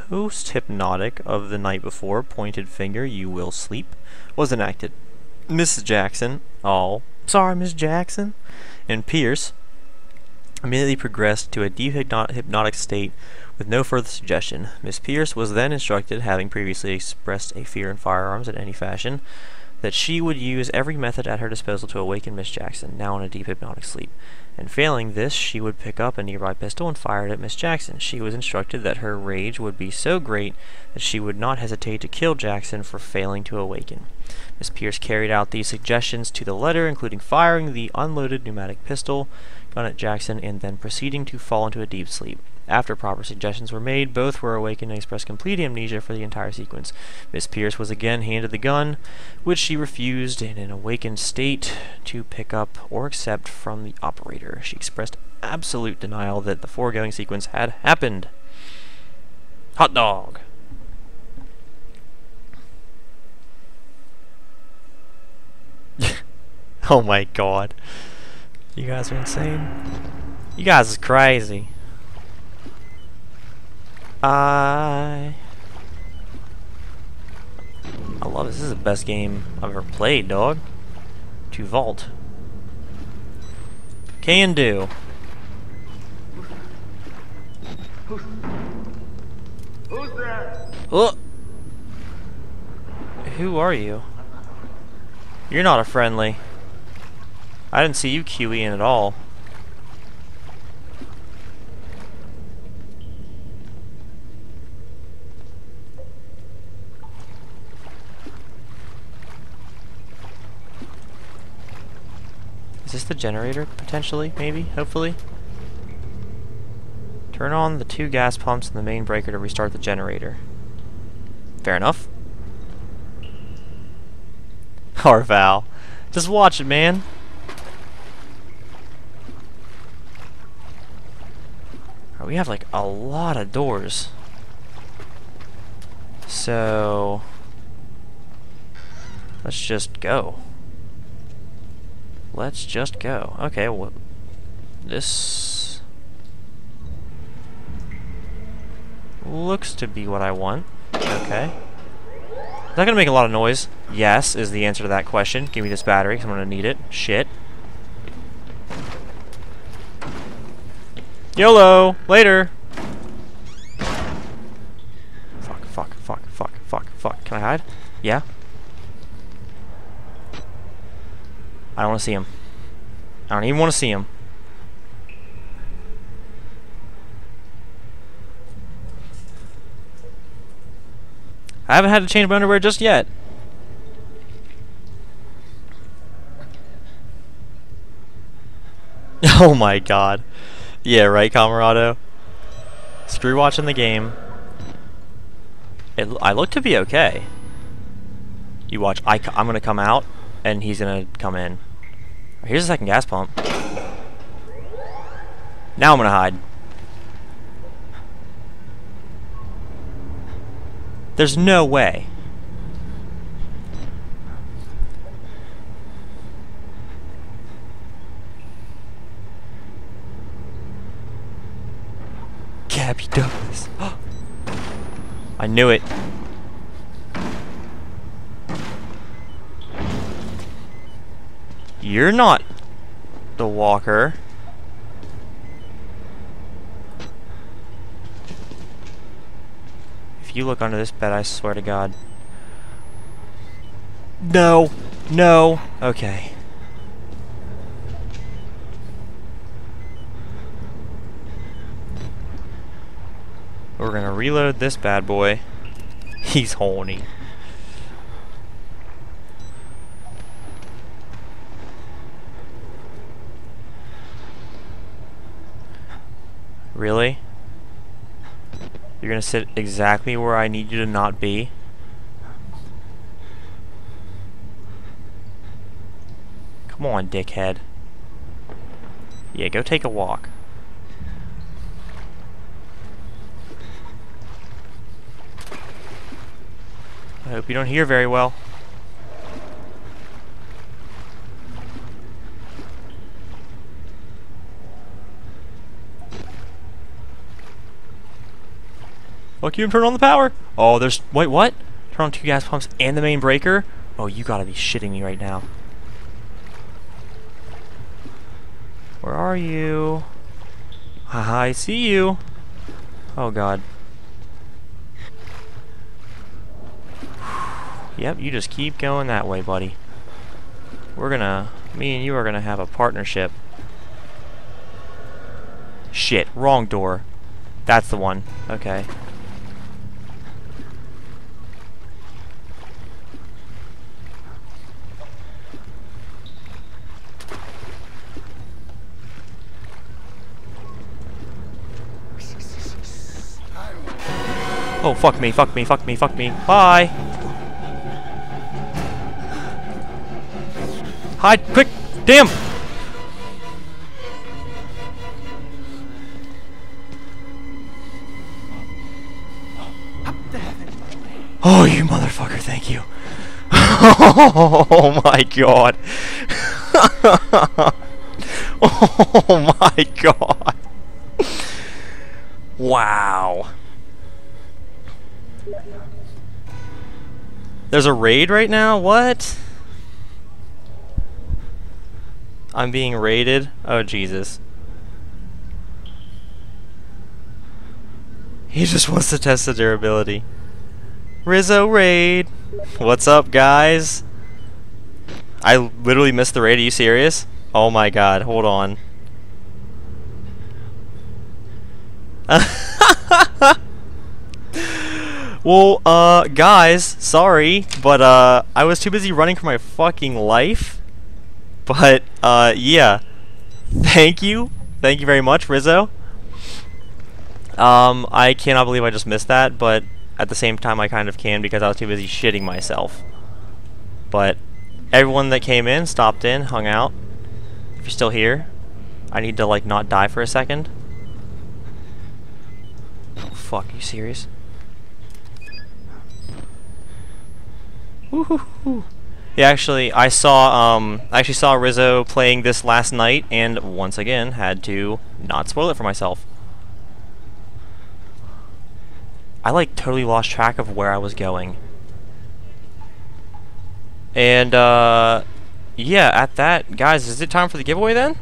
post-hypnotic of the night before, pointed finger, you will sleep, was enacted. Mrs. Jackson, all, sorry, Miss Jackson, and Pierce immediately progressed to a deep hypnotic state with no further suggestion. Miss Pierce was then instructed, having previously expressed a fear in firearms in any fashion, that she would use every method at her disposal to awaken Miss Jackson, now in a deep hypnotic sleep. And failing this, she would pick up a nearby pistol and fire it at Miss Jackson. She was instructed that her rage would be so great that she would not hesitate to kill Jackson for failing to awaken. Miss Pierce carried out these suggestions to the letter, including firing the unloaded pneumatic pistol at Jackson and then proceeding to fall into a deep sleep. After proper suggestions were made, both were awakened and expressed complete amnesia for the entire sequence. Miss Pierce was again handed the gun, which she refused in an awakened state to pick up or accept from the operator. She expressed absolute denial that the foregoing sequence had happened. Hot dog. oh my god. You guys are insane. You guys is crazy. I I love this. This is the best game I've ever played, dog. To vault. Can do. Who's there? Oh. Who are you? You're not a friendly. I didn't see you QE in at all. Is this the generator, potentially? Maybe? Hopefully? Turn on the two gas pumps and the main breaker to restart the generator. Fair enough. Harval. Just watch it, man. We have like a lot of doors. So let's just go. Let's just go. Okay, well this looks to be what I want. Okay. That gonna make a lot of noise? Yes, is the answer to that question. Give me this battery, because I'm gonna need it. Shit. YOLO! Later! Fuck, fuck, fuck, fuck, fuck, fuck. Can I hide? Yeah? I don't want to see him. I don't even want to see him. I haven't had to change my underwear just yet. oh my god. Yeah, right, Camarado? Screw watching the game. It, I look to be okay. You watch, I, I'm gonna come out, and he's gonna come in. Here's the second gas pump. Now I'm gonna hide. There's no way. Abby Douglas. I knew it. You're not the walker. If you look under this bed, I swear to God. No. No. Okay. We're gonna reload this bad boy. He's horny. Really? You're gonna sit exactly where I need you to not be? Come on, dickhead. Yeah, go take a walk. I hope you don't hear very well. Fuck you, turn on the power! Oh, there's... Wait, what? Turn on two gas pumps and the main breaker? Oh, you gotta be shitting me right now. Where are you? Haha, I see you. Oh god. Yep, you just keep going that way, buddy. We're gonna... Me and you are gonna have a partnership. Shit, wrong door. That's the one. Okay. Oh, fuck me, fuck me, fuck me, fuck me. Bye! Hide, quick! Damn! Oh, you motherfucker, thank you. Oh my god. oh my god. Wow. There's a raid right now? What? I'm being raided? Oh, Jesus. He just wants to test the durability. Rizzo raid! What's up, guys? I literally missed the raid. Are you serious? Oh my god, hold on. well, uh, guys, sorry, but, uh, I was too busy running for my fucking life. But, uh, yeah. Thank you. Thank you very much, Rizzo. Um, I cannot believe I just missed that, but at the same time I kind of can because I was too busy shitting myself. But everyone that came in, stopped in, hung out. If you're still here, I need to like not die for a second. Oh fuck, are you serious? Woohoo! Yeah, actually, I saw um, I actually saw Rizzo playing this last night, and once again had to not spoil it for myself. I like totally lost track of where I was going. And uh, yeah, at that, guys, is it time for the giveaway then?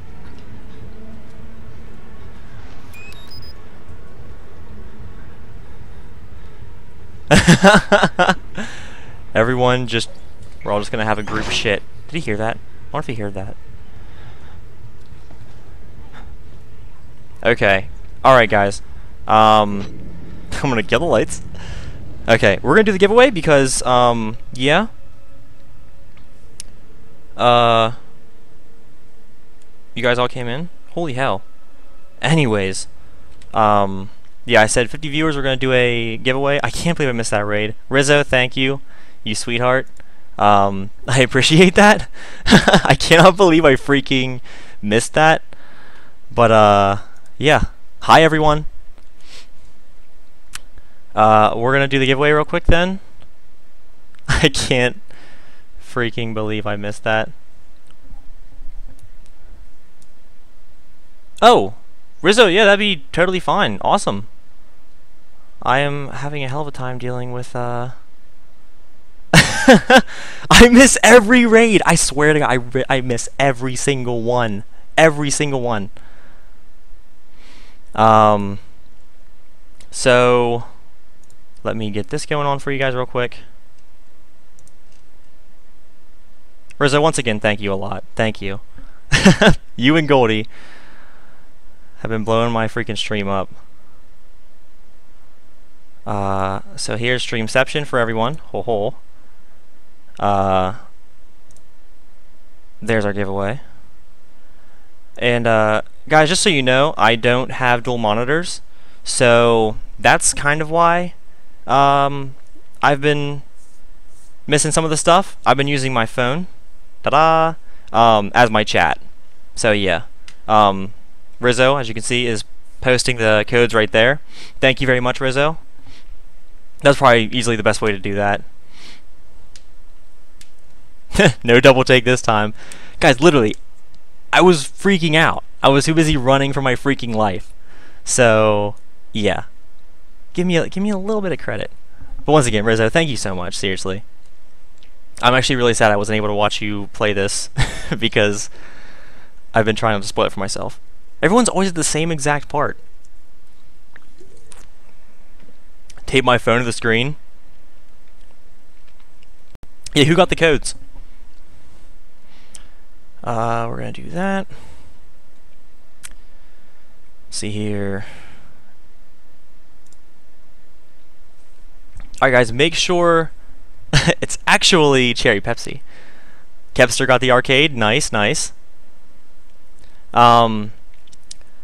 Everyone just, we're all just gonna have a group shit. Did he hear that? I wonder if he heard that. Okay. Alright, guys. Um, I'm gonna kill the lights. Okay, we're gonna do the giveaway because, um, yeah. Uh, you guys all came in? Holy hell. Anyways, um, yeah, I said 50 viewers, we're gonna do a giveaway. I can't believe I missed that raid. Rizzo, thank you, you sweetheart. Um, I appreciate that. I cannot believe I freaking missed that. But, uh, yeah. Hi, everyone. Uh, we're gonna do the giveaway real quick then. I can't freaking believe I missed that. Oh! Rizzo, yeah, that'd be totally fine. Awesome. I am having a hell of a time dealing with, uh... I miss every raid! I swear to God, I, I miss every single one. Every single one. Um... So let me get this going on for you guys real quick. Rizzo, once again, thank you a lot. Thank you. you and Goldie have been blowing my freaking stream up. Uh, so here's Streamception for everyone. Ho ho. Uh, there's our giveaway. And uh, guys, just so you know, I don't have dual monitors, so that's kind of why um, I've been missing some of the stuff. I've been using my phone, ta-da, um, as my chat. So yeah, um, Rizzo, as you can see, is posting the codes right there. Thank you very much, Rizzo. That's probably easily the best way to do that. no double take this time. Guys, literally, I was freaking out. I was too busy running for my freaking life. So, yeah. Give me a, give me a little bit of credit. But once again, Rizzo, thank you so much, seriously. I'm actually really sad I wasn't able to watch you play this because I've been trying to spoil it for myself. Everyone's always at the same exact part. Tape my phone to the screen. Yeah, who got the codes? Uh, we're gonna do that. see here. Alright guys, make sure it's actually Cherry Pepsi. Kevster got the arcade. Nice, nice. Um,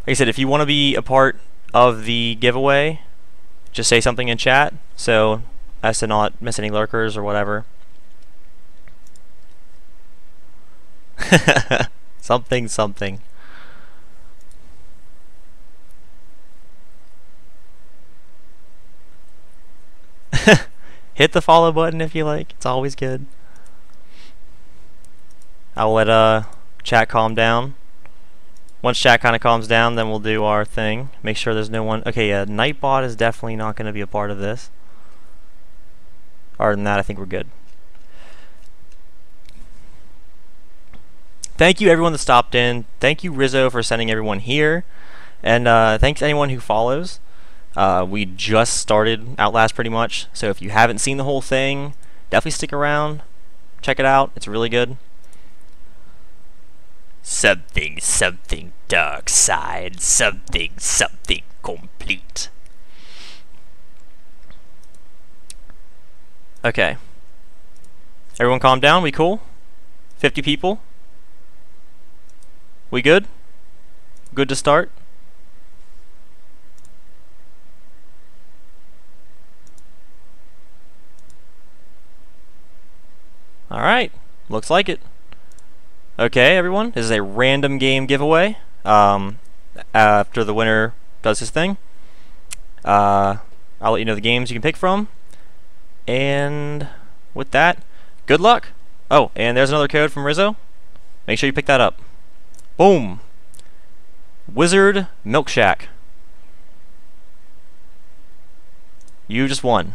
like I said, if you want to be a part of the giveaway, just say something in chat, so as to not miss any lurkers or whatever. something, something. Hit the follow button if you like. It's always good. I'll let uh chat calm down. Once chat kind of calms down, then we'll do our thing. Make sure there's no one. Okay, yeah, Nightbot is definitely not going to be a part of this. Other than that, I think we're good. Thank you everyone that stopped in. Thank you Rizzo for sending everyone here. And uh, thanks anyone who follows. Uh, we just started Outlast pretty much, so if you haven't seen the whole thing, definitely stick around. Check it out. It's really good. Something, something dark side, something, something complete. Okay. Everyone calm down, we cool? 50 people? We good? Good to start? Alright, looks like it. Okay, everyone, this is a random game giveaway. Um, after the winner does his thing, uh, I'll let you know the games you can pick from. And with that, good luck. Oh, and there's another code from Rizzo. Make sure you pick that up. Boom. Wizard Milk Shack. You just won.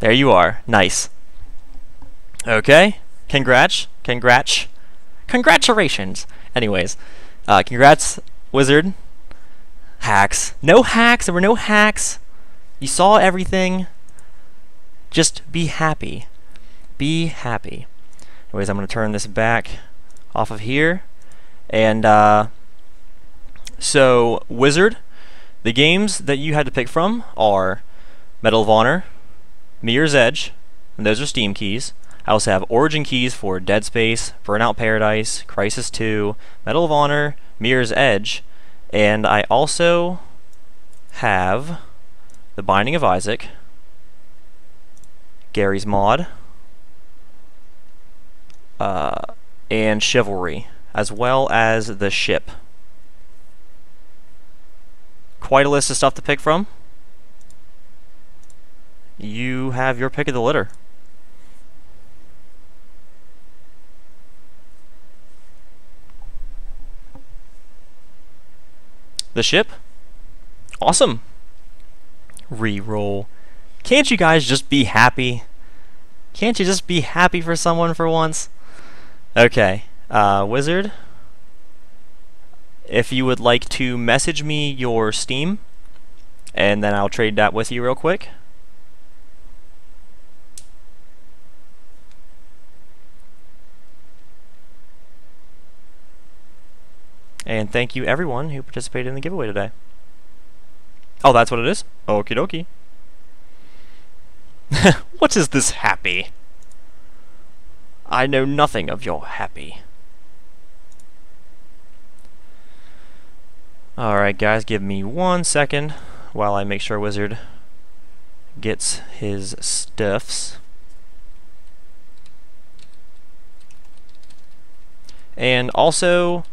There you are. Nice. Okay. Congrats. Congrats. Congratulations. Anyways, uh, congrats, Wizard. Hacks. No hacks. There were no hacks. You saw everything. Just be happy. Be happy. Anyways, I'm going to turn this back off of here. And, uh, so, Wizard, the games that you had to pick from are Medal of Honor, Mirror's Edge, and those are Steam keys. I also have Origin keys for Dead Space, Burnout Paradise, Crysis 2, Medal of Honor, Mirror's Edge, and I also have The Binding of Isaac, Garry's Mod, uh, and Chivalry, as well as The Ship. Quite a list of stuff to pick from you have your pick of the litter. The ship? Awesome. Reroll. Can't you guys just be happy? Can't you just be happy for someone for once? Okay. Uh, Wizard, if you would like to message me your Steam, and then I'll trade that with you real quick. And thank you everyone who participated in the giveaway today. Oh, that's what it is? Okie dokie. what is this happy? I know nothing of your happy. Alright guys, give me one second while I make sure Wizard gets his stuffs. And also,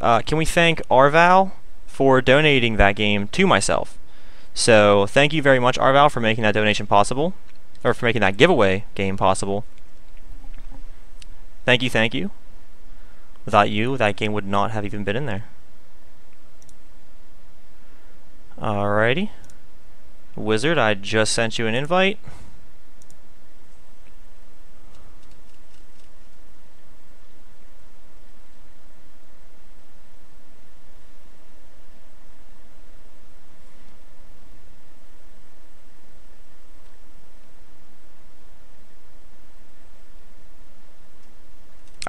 uh, can we thank Arval for donating that game to myself? So thank you very much, Arval, for making that donation possible, or for making that giveaway game possible. Thank you, thank you. Without you, that game would not have even been in there. Alrighty. Wizard, I just sent you an invite.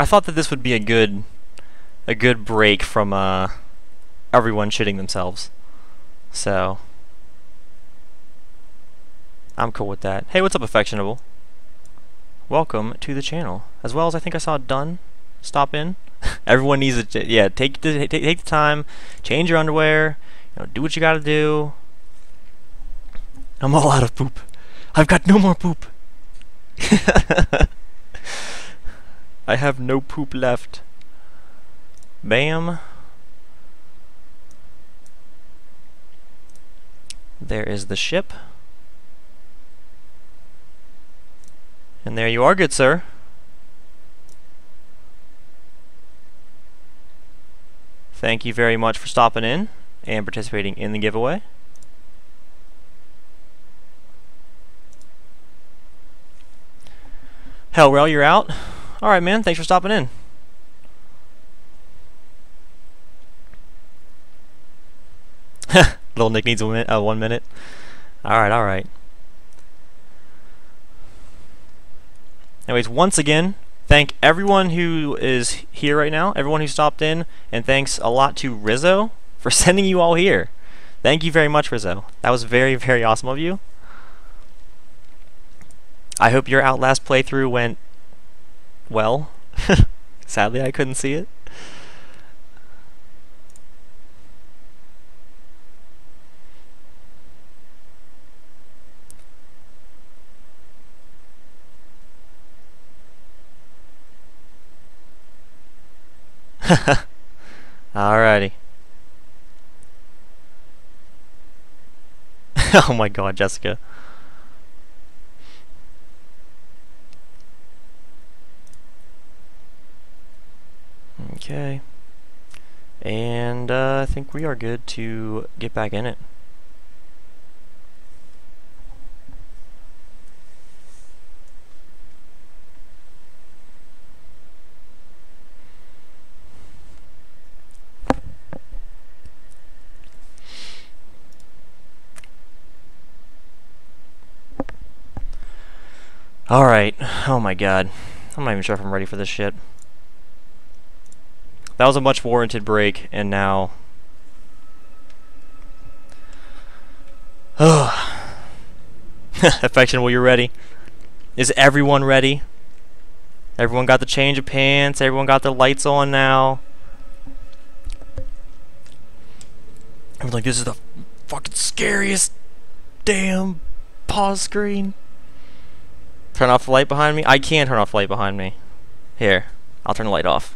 I thought that this would be a good a good break from uh, everyone shitting themselves. So I'm cool with that. Hey, what's up, Affectionable? Welcome to the channel. As well as I think I saw Done stop in. Everyone needs to, yeah, take the, take, take the time, change your underwear, you know, do what you gotta do. I'm all out of poop. I've got no more poop. I have no poop left. Bam. There is the ship. And there you are, good sir. Thank you very much for stopping in and participating in the giveaway. Hellrail, you're out. Alright, man. Thanks for stopping in. Little Nick needs a min uh, one minute. Alright, alright. Anyways, once again, thank everyone who is here right now, everyone who stopped in, and thanks a lot to Rizzo for sending you all here. Thank you very much, Rizzo. That was very, very awesome of you. I hope your Outlast playthrough went well. Sadly, I couldn't see it. Alrighty. oh my god, Jessica. Okay. And uh, I think we are good to get back in it. Alright. Oh my god. I'm not even sure if I'm ready for this shit. That was a much warranted break, and now... Affection, well, you ready? Is everyone ready? Everyone got the change of pants, everyone got their lights on now. I'm like, this is the fucking scariest damn pause screen. Turn off the light behind me? I can turn off the light behind me. Here, I'll turn the light off.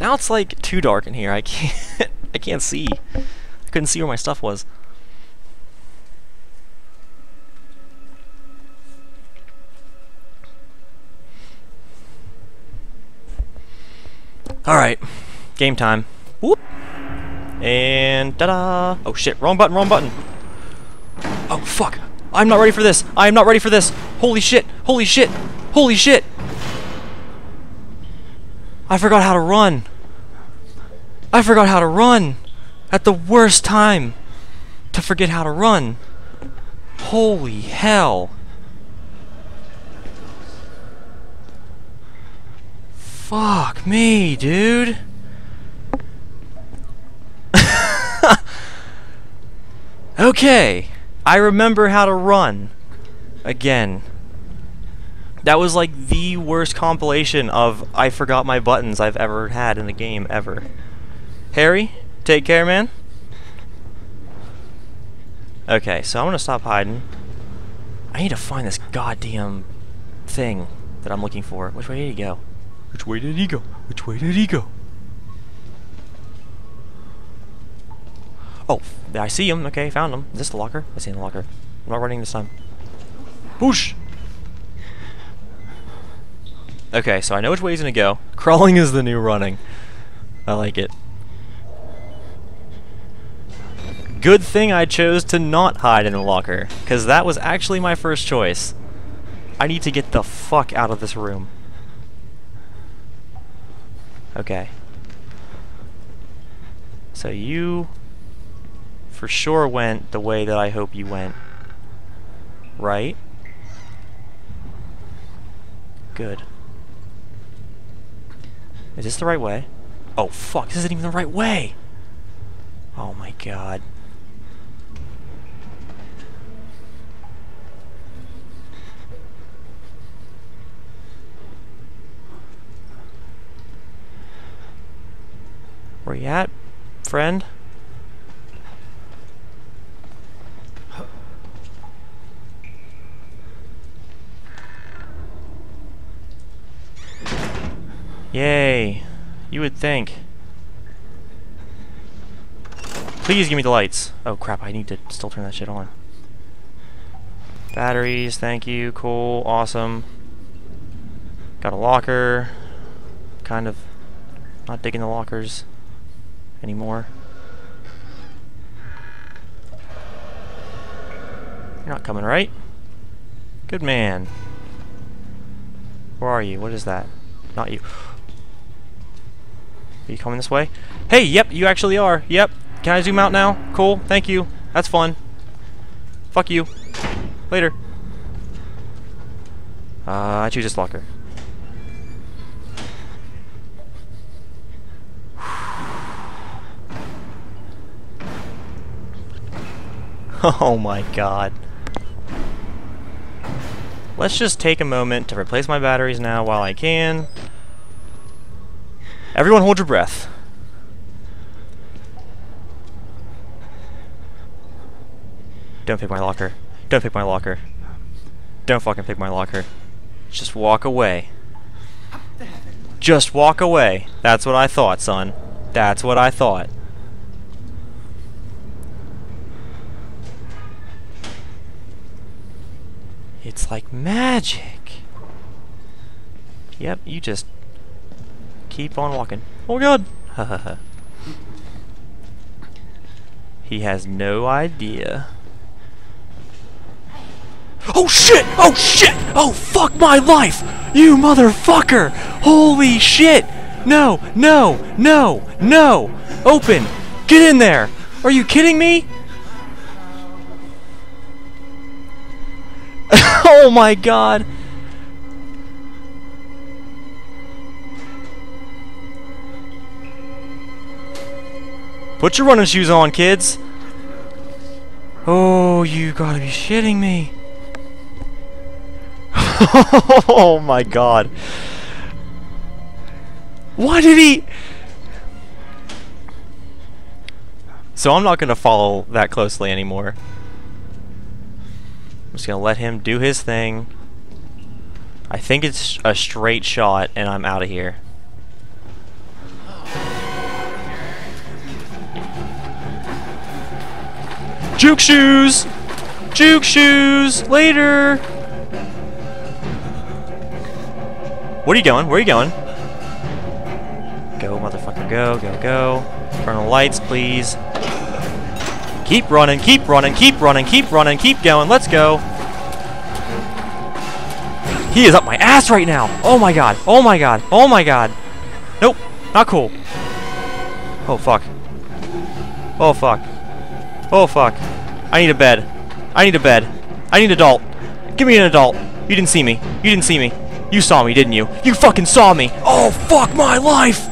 Now it's like too dark in here. I can't I can't see. I couldn't see where my stuff was. Alright, game time. Whoop! And ta-da! Oh shit, wrong button, wrong button! Oh fuck! I'm not ready for this! I am not ready for this! Holy shit! Holy shit! Holy shit! I forgot how to run! I forgot how to run! At the worst time to forget how to run! Holy hell! Fuck me, dude! okay, I remember how to run. Again. That was like the worst compilation of I forgot my buttons I've ever had in a game ever. Harry, take care, man. Okay, so I'm gonna stop hiding. I need to find this goddamn thing that I'm looking for. Which way did he go? Which way did he go? Which way did he go? Oh, I see him. Okay, found him. Is this the locker? I see the locker. I'm not running this time. Whoosh! Okay, so I know which way he's gonna go. Crawling is the new running. I like it. Good thing I chose to not hide in the locker, because that was actually my first choice. I need to get the fuck out of this room. Okay. So you for sure went the way that I hope you went. Right? Good. Is this the right way? Oh fuck, this isn't even the right way! Oh my god. Where you at, friend? Yay. You would think. Please give me the lights. Oh crap, I need to still turn that shit on. Batteries, thank you, cool, awesome. Got a locker. Kind of not digging the lockers anymore. You're not coming, right? Good man. Where are you? What is that? Not you. Are you coming this way? Hey, yep, you actually are. Yep. Can I zoom out now? Cool, thank you. That's fun. Fuck you. Later. Uh, I choose this locker. oh my god. Let's just take a moment to replace my batteries now while I can. Everyone hold your breath. Don't pick my locker. Don't pick my locker. Don't fucking pick my locker. Just walk away. Just walk away. That's what I thought, son. That's what I thought. It's like magic. Yep, you just keep on walking. Oh god! he has no idea. Oh shit! Oh shit! Oh fuck my life! You motherfucker! Holy shit! No! No! No! No! Open! Get in there! Are you kidding me? oh my god! Put your running shoes on, kids! Oh, you gotta be shitting me! oh my god. Why did he... So I'm not going to follow that closely anymore. I'm just going to let him do his thing. I think it's a straight shot and I'm out of here. Juke shoes! Juke shoes! Later! Where are you going? Where are you going? Go, motherfucker, go, go, go. Turn on the lights, please. Keep running, keep running, keep running, keep running, keep going. Let's go. He is up my ass right now. Oh my god. Oh my god. Oh my god. Nope. Not cool. Oh fuck. Oh fuck. Oh fuck. I need a bed. I need a bed. I need an adult. Give me an adult. You didn't see me. You didn't see me. You saw me, didn't you? You fucking saw me. Oh fuck my life.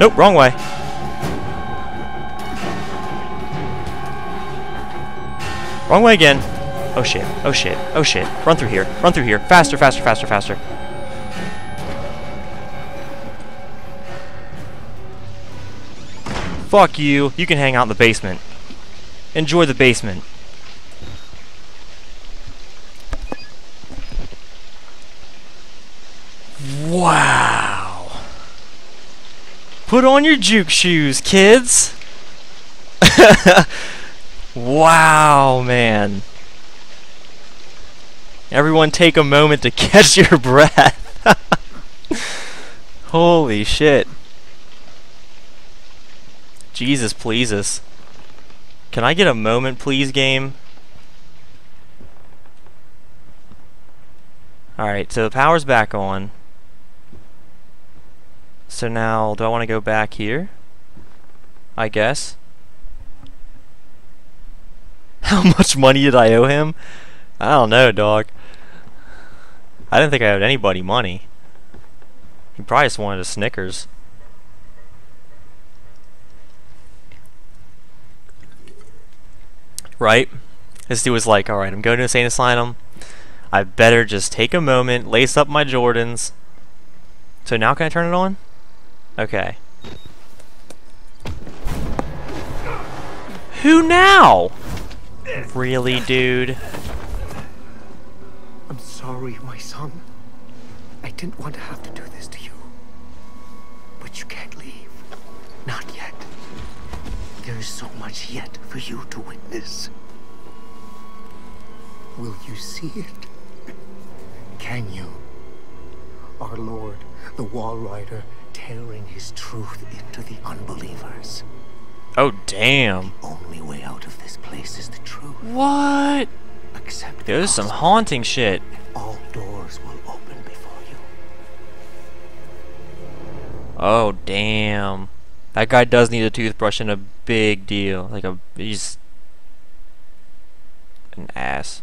Nope, wrong way. Wrong way again. Oh shit, oh shit, oh shit. Run through here, run through here. Faster, faster, faster, faster. Fuck you. You can hang out in the basement. Enjoy the basement. Wow. Put on your juke shoes, kids. wow, man. Everyone take a moment to catch your breath. Holy shit. Jesus please us. Can I get a moment please game? Alright, so the power's back on. So now, do I want to go back here? I guess. How much money did I owe him? I don't know, dog. I didn't think I owed anybody money. He probably just wanted a Snickers. Right? This dude was like, alright, I'm going to insane asylum. I better just take a moment, lace up my Jordans. So now can I turn it on? Okay. Who now? Really, dude? Sorry, my son. I didn't want to have to do this to you. But you can't leave. Not yet. There is so much yet for you to witness. Will you see it? Can you? Our Lord, the Walrider, tearing his truth into the unbelievers. Oh, damn. The only way out of this place is the truth. What? The There's some haunting shit. all doors will open before you. Oh, damn. That guy does need a toothbrush and a big deal. Like a he's an ass.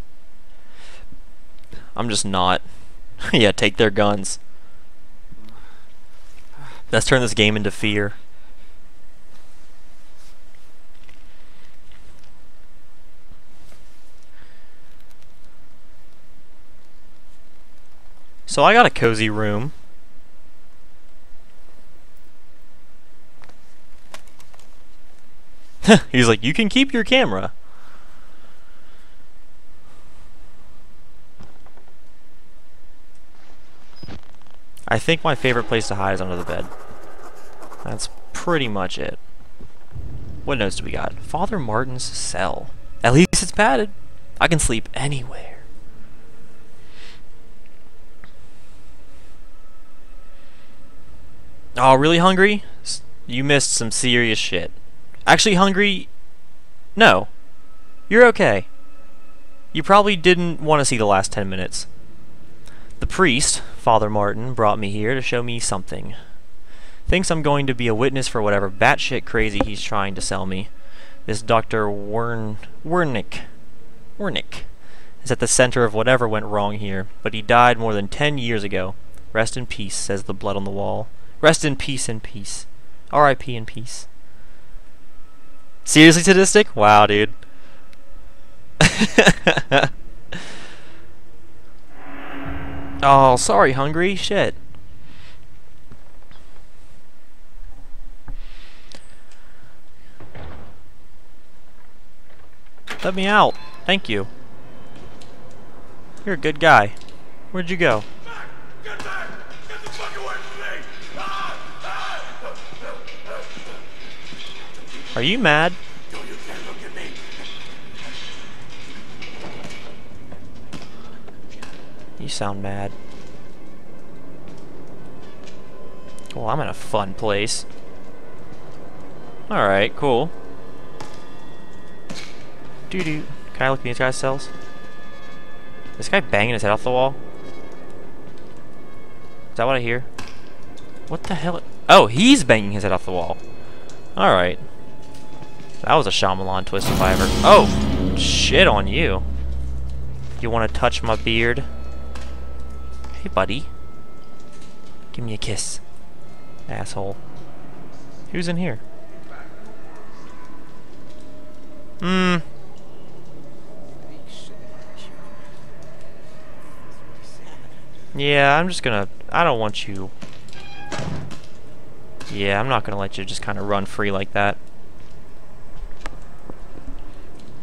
I'm just not. yeah, take their guns. Let's turn this game into fear. So I got a cozy room. He's like, you can keep your camera. I think my favorite place to hide is under the bed. That's pretty much it. What notes do we got? Father Martin's cell. At least it's padded. I can sleep anywhere. Oh, really hungry? You missed some serious shit. Actually, hungry? No. You're okay. You probably didn't want to see the last 10 minutes. The priest, Father Martin, brought me here to show me something. Thinks I'm going to be a witness for whatever batshit crazy he's trying to sell me. This Dr. Wern... Wernick. Wernick is at the center of whatever went wrong here, but he died more than 10 years ago. Rest in peace, says the blood on the wall. Rest in peace in peace. R.I.P. in peace. Seriously, sadistic? Wow, dude. oh, sorry, hungry. Shit. Let me out. Thank you. You're a good guy. Where'd you go? Are you mad? You sound mad. Well, I'm in a fun place. Alright, cool. Doo doo. Can I look these guys' cells? This guy banging his head off the wall? Is that what I hear? What the hell? Oh, he's banging his head off the wall. Alright. That was a Shyamalan twist if I ever... Oh! Shit on you. You want to touch my beard? Hey, buddy. Give me a kiss. Asshole. Who's in here? Hmm. Yeah, I'm just gonna... I don't want you... Yeah, I'm not gonna let you just kind of run free like that.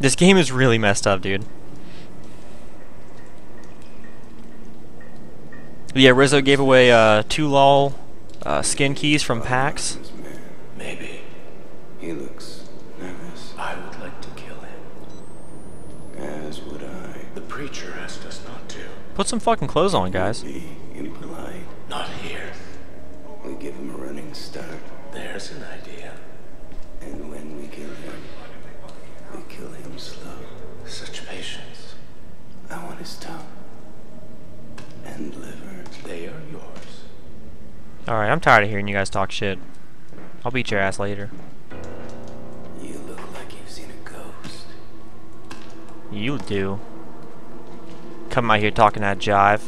This game is really messed up, dude. Yeah, Rizzo gave away uh, two LOL uh, skin keys from PAX. Maybe. he looks nervous, I would like to kill him. as would I. The preacher asked us not to. Put some fucking clothes on, guys. Be impolite. Not here. We give him a running start, There's an idea. and when we kill him, we kill him slow. Such patience. I want his tongue and liver. They are yours. Alright, I'm tired of hearing you guys talk shit. I'll beat your ass later. You look like you've seen a ghost. You do. Come out here talking that jive.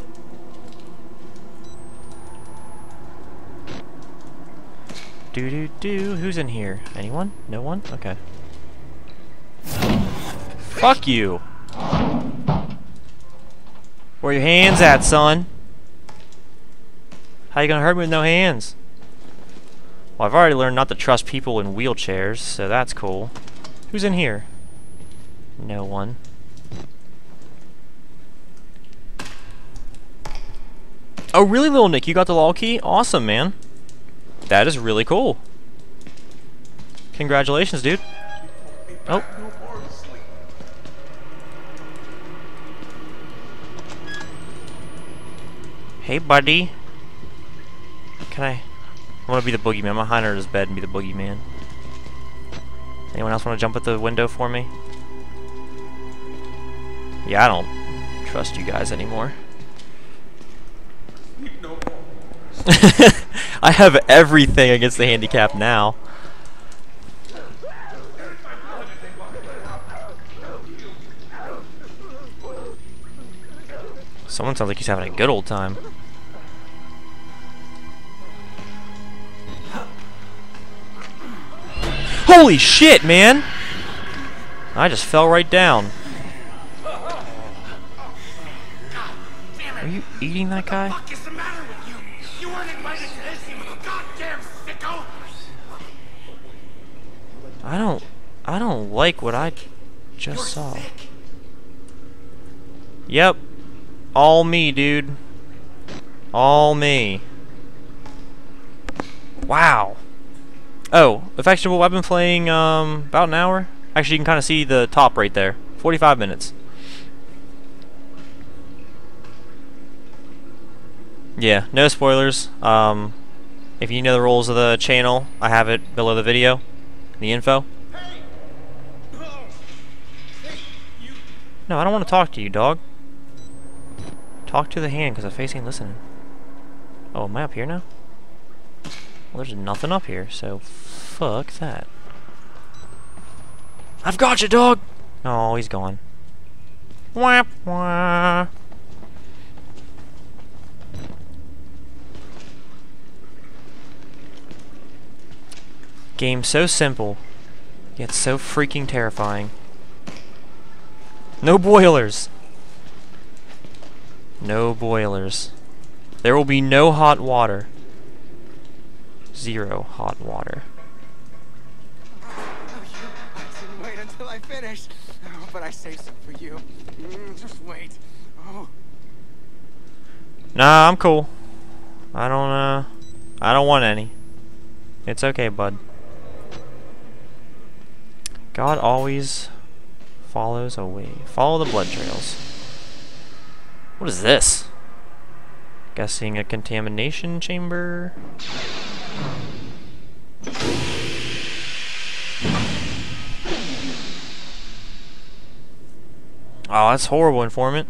Do do do. Who's in here? Anyone? No one? Okay. Fuck you. Where your hands at, son? How you gonna hurt me with no hands? Well, I've already learned not to trust people in wheelchairs, so that's cool. Who's in here? No one. Oh, really, little Nick? You got the law key? Awesome, man. That is really cool. Congratulations, dude. Oh. Hey, buddy. Can I? I want to be the boogeyman. I'm gonna hide under his bed and be the boogeyman. Anyone else want to jump at the window for me? Yeah, I don't trust you guys anymore. I have everything against the handicap now. Someone sounds like he's having a good old time. Holy shit, man! I just fell right down. Are you eating that guy? What is the matter with you? You weren't invited to this, you goddamn sicko! I don't I don't like what I just You're saw. sick. Yep. All me, dude. All me. Wow. Oh, Affectionable, I've been playing um, about an hour. Actually, you can kind of see the top right there. 45 minutes. Yeah, no spoilers. Um, if you know the rules of the channel, I have it below the video. The info. No, I don't want to talk to you, dog. Talk to the hand, because the face ain't listening. Oh, am I up here now? Well, there's nothing up here, so fuck that. I've got you, dog! Oh, he's gone. Wah, wah. Game so simple, yet so freaking terrifying. No boilers. No boilers. There will be no hot water. Zero hot water. I didn't wait until I finished. Oh, but I saved some for you. Mm, just wait. Oh, Nah, I'm cool. I don't, uh, I don't want any. It's okay, bud. God always follows away. Follow the blood trails. What is this? Guessing a contamination chamber? Oh, that's horrible, informant.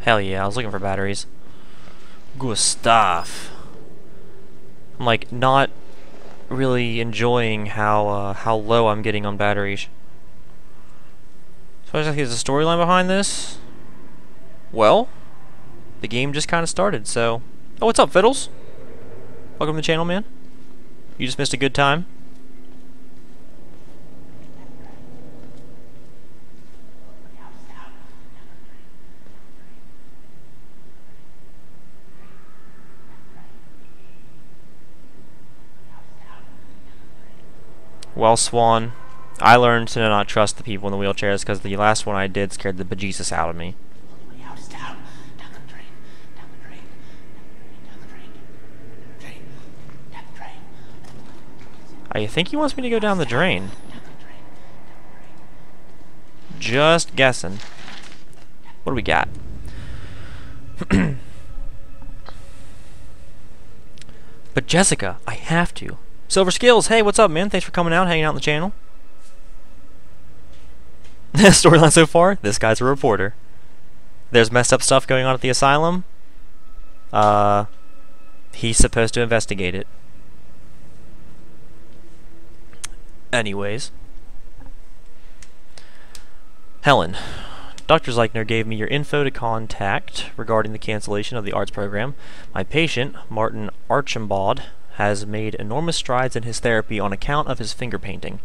Hell yeah, I was looking for batteries. Stuff. I'm like not really enjoying how uh, how low I'm getting on batteries. So I think there's a storyline behind this. Well, the game just kind of started, so... Oh, what's up, Fiddles? Welcome to the channel, man. You just missed a good time. Well, Swan, I learned to not trust the people in the wheelchairs because the last one I did scared the bejesus out of me. House down. Down the drain. Down the drain. Down the drain. Drain. Down the drain. I think he wants me to go down the drain. Just guessing. What do we got? but Jessica, I have to. Silver Skills, hey, what's up, man? Thanks for coming out, hanging out on the channel. Storyline so far? This guy's a reporter. There's messed up stuff going on at the asylum. Uh, he's supposed to investigate it. Anyways. Helen, Dr. Zeichner gave me your info to contact regarding the cancellation of the arts program. My patient, Martin Archibald, has made enormous strides in his therapy on account of his finger painting.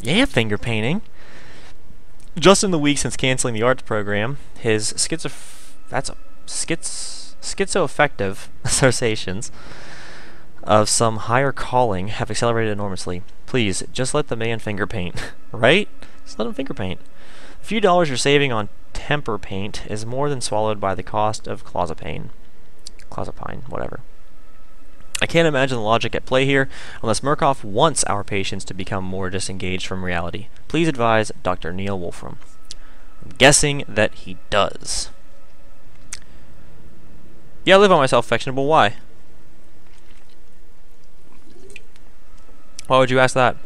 Yeah, finger painting. Just in the week since canceling the arts program, his schizo that's a schiz schizoaffective associations of some higher calling have accelerated enormously. Please, just let the man finger paint, right? Just let him finger paint. The few dollars you're saving on temper paint is more than swallowed by the cost of clozapine. Clozapine, whatever. I can't imagine the logic at play here unless Murkoff wants our patients to become more disengaged from reality. Please advise Dr. Neil Wolfram. I'm guessing that he does. Yeah, I live on myself, affectionable. Why? Why would you ask that?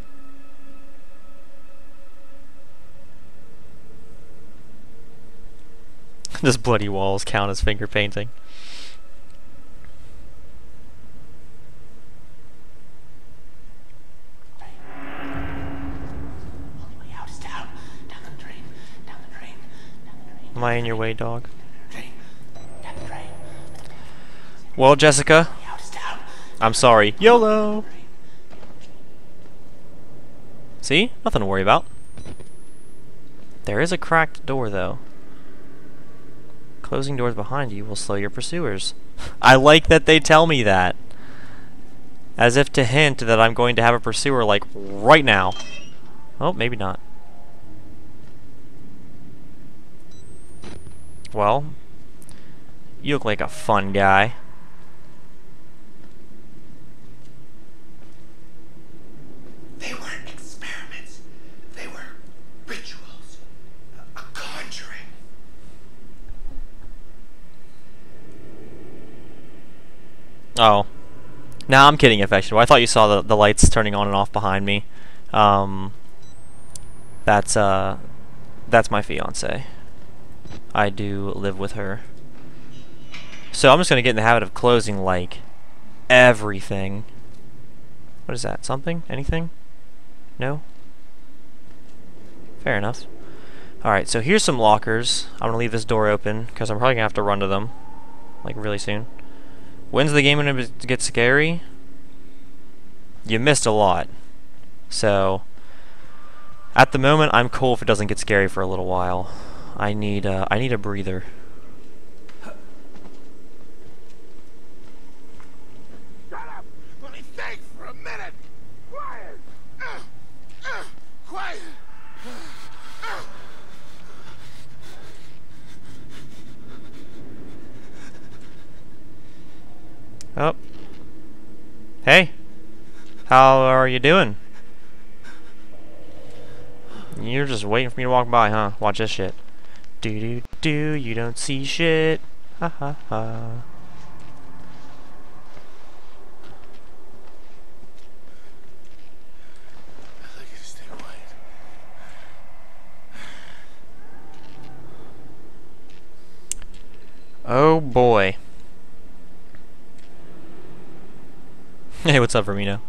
Does bloody walls count as finger painting? All the way out is down. Down the drain. Down the drain. Down the drain. Am I in your way, dog? Drain. Down the drain. Well, Jessica, Out is down. I'm sorry. YOLO! See? Nothing to worry about. There is a cracked door, though. Closing doors behind you will slow your pursuers. I like that they tell me that. As if to hint that I'm going to have a pursuer, like, right now. Oh, maybe not. Well, you look like a fun guy. They weren't experiments. They were rituals. A, a conjuring. Oh. Nah, I'm kidding, Affection. I thought you saw the, the lights turning on and off behind me. Um, that's, uh, that's my fiance. I do live with her. So I'm just gonna get in the habit of closing, like, everything. What is that? Something? Anything? No? Fair enough. Alright, so here's some lockers. I'm gonna leave this door open, because I'm probably gonna have to run to them. Like, really soon. When's the game gonna get scary? You missed a lot. So, at the moment, I'm cool if it doesn't get scary for a little while. I need, uh, I need a breather. Shut up! Let me think for a minute! Quiet! Uh, uh, quiet! Uh. Oh. Hey, how are you doing? You're just waiting for me to walk by, huh? Watch this shit. Do do do, you don't see shit. Ha ha ha. Oh boy. Hey, what's up, Ramino?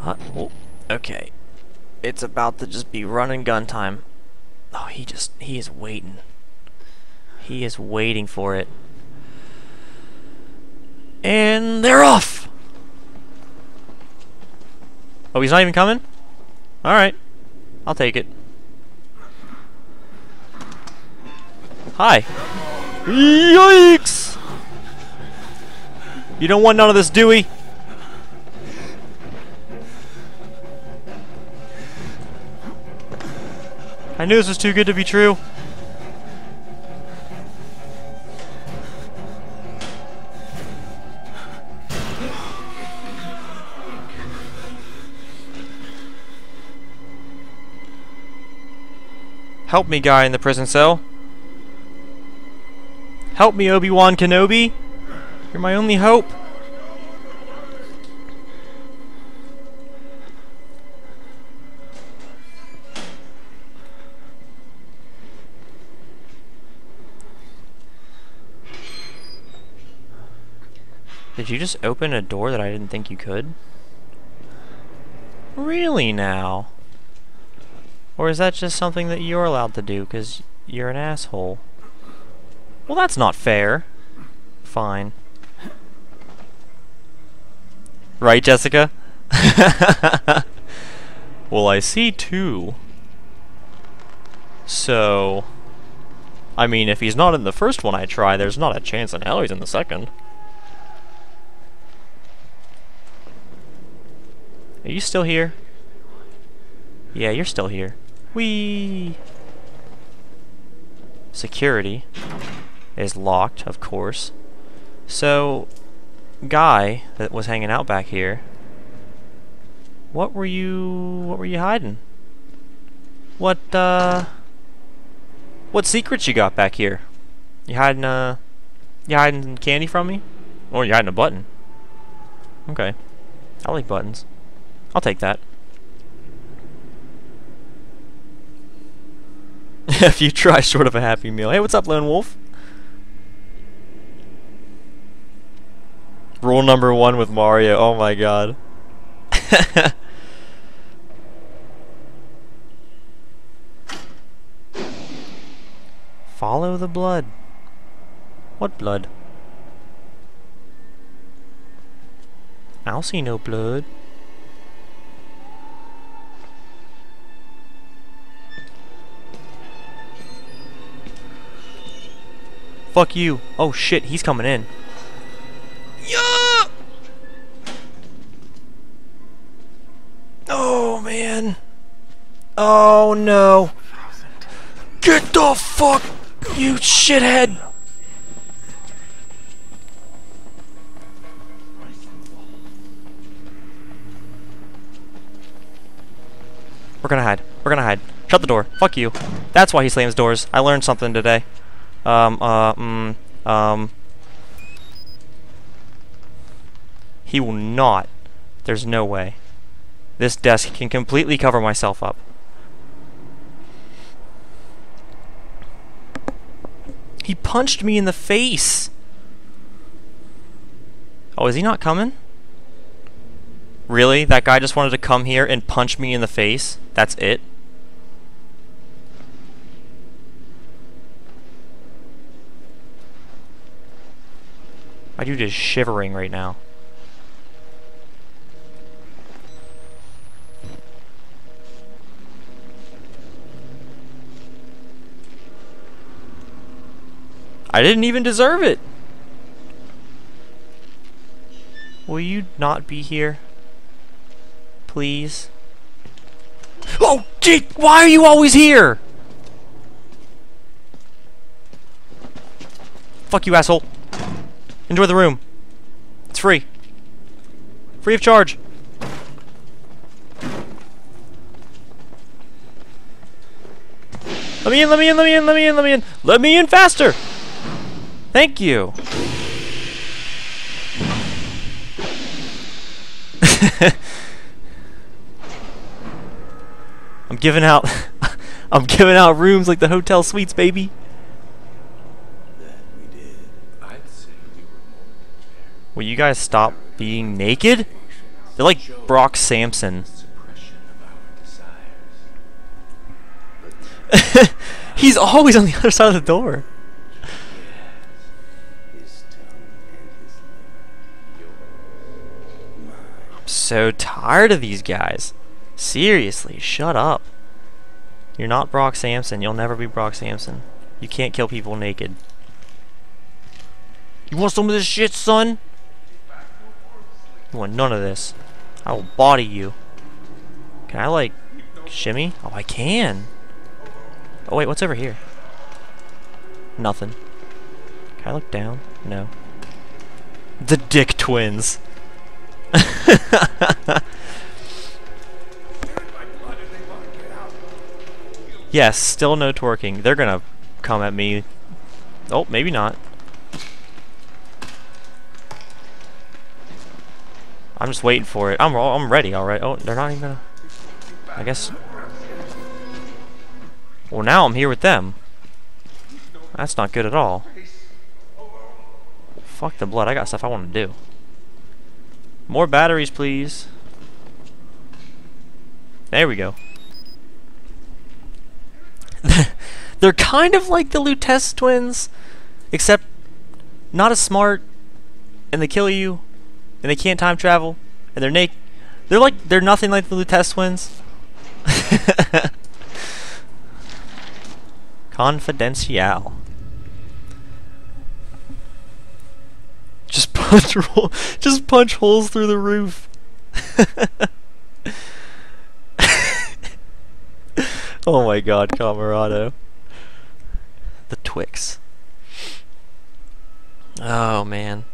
Uh, oh, okay. It's about to just be run and gun time. Oh, he just, he is waiting. He is waiting for it. And they're off! Oh, he's not even coming? Alright. I'll take it. Hi. Yikes! You don't want none of this, Dewey. I knew this was too good to be true. Help me, guy in the prison cell. Help me, Obi-Wan Kenobi. You're my only hope. Did you just open a door that I didn't think you could? Really now? Or is that just something that you're allowed to do because you're an asshole? Well, that's not fair. Fine. Right, Jessica? well, I see two. So... I mean, if he's not in the first one I try, there's not a chance in hell he's in the second. Are you still here? Yeah, you're still here. Whee! Security is locked, of course. So, guy that was hanging out back here, what were you, what were you hiding? What, uh, what secrets you got back here? You hiding, uh, you hiding candy from me? Or you hiding a button? Okay. I like buttons. I'll take that. if you try short of a happy meal. Hey, what's up, Lone Wolf? Rule number one with Mario. Oh my god. Follow the blood. What blood? I'll see no blood. Fuck you. Oh shit, he's coming in. Yeah! Oh man. Oh no. Get the fuck, you shithead! We're gonna hide. We're gonna hide. Shut the door. Fuck you. That's why he slams doors. I learned something today. Um, uh, mm, um... He will not. There's no way. This desk can completely cover myself up. He punched me in the face! Oh, is he not coming? Really? That guy just wanted to come here and punch me in the face? That's it? My dude is shivering right now. I didn't even deserve it! Will you not be here? Please? Oh, gee, why are you always here? Fuck you, asshole. Enjoy the room. It's free. Free of charge. Let me in, let me in, let me in, let me in, let me in. Let me in faster! Thank you. I'm giving out I'm giving out rooms like the hotel suites, baby. Will you guys stop being naked? They're like Brock Samson. He's always on the other side of the door. I'm so tired of these guys. Seriously, shut up. You're not Brock Samson. You'll never be Brock Samson. You can't kill people naked. You want some of this shit, son? You want none of this. I will body you. Can I, like, shimmy? Oh, I can. Oh, wait, what's over here? Nothing. Can I look down? No. The Dick Twins. yes, still no twerking. They're gonna come at me. Oh, maybe not. I'm just waiting for it. I'm I'm ready already. Oh, they're not even gonna. I guess. Well, now I'm here with them. That's not good at all. Fuck the blood. I got stuff I want to do. More batteries, please. There we go. They're kind of like the Lutece twins, except not as smart, and they kill you, and they can't time travel, and they're naked. They're like they're nothing like the Lutece twins. Confidential. Just punch roll, just punch holes through the roof. oh my god, Camarado. The Twix. Oh man.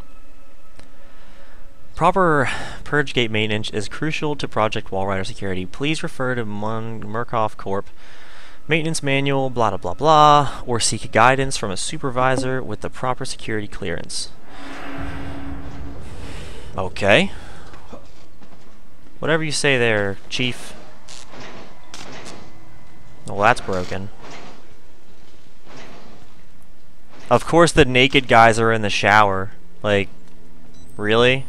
Proper purge gate maintenance is crucial to Project Walrider security. Please refer to Mon Murkoff Corp. Maintenance manual, blah blah blah blah, or seek guidance from a supervisor with the proper security clearance. Okay. Whatever you say there, Chief. Well, that's broken. Of course the naked guys are in the shower. Like, really?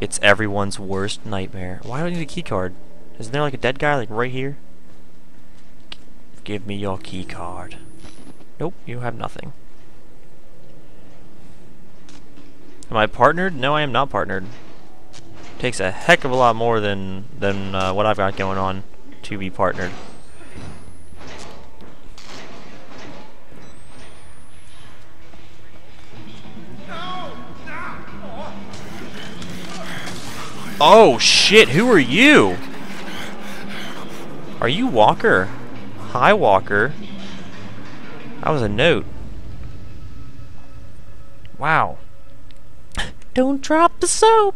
It's everyone's worst nightmare. Why do I need a key card? Isn't there like a dead guy like right here? Give me your key card. Nope, you have nothing. Am I partnered? No, I am not partnered. Takes a heck of a lot more than than uh, what I've got going on to be partnered. Oh shit, who are you? Are you Walker? Hi Walker. That was a note. Wow. Don't drop the soap.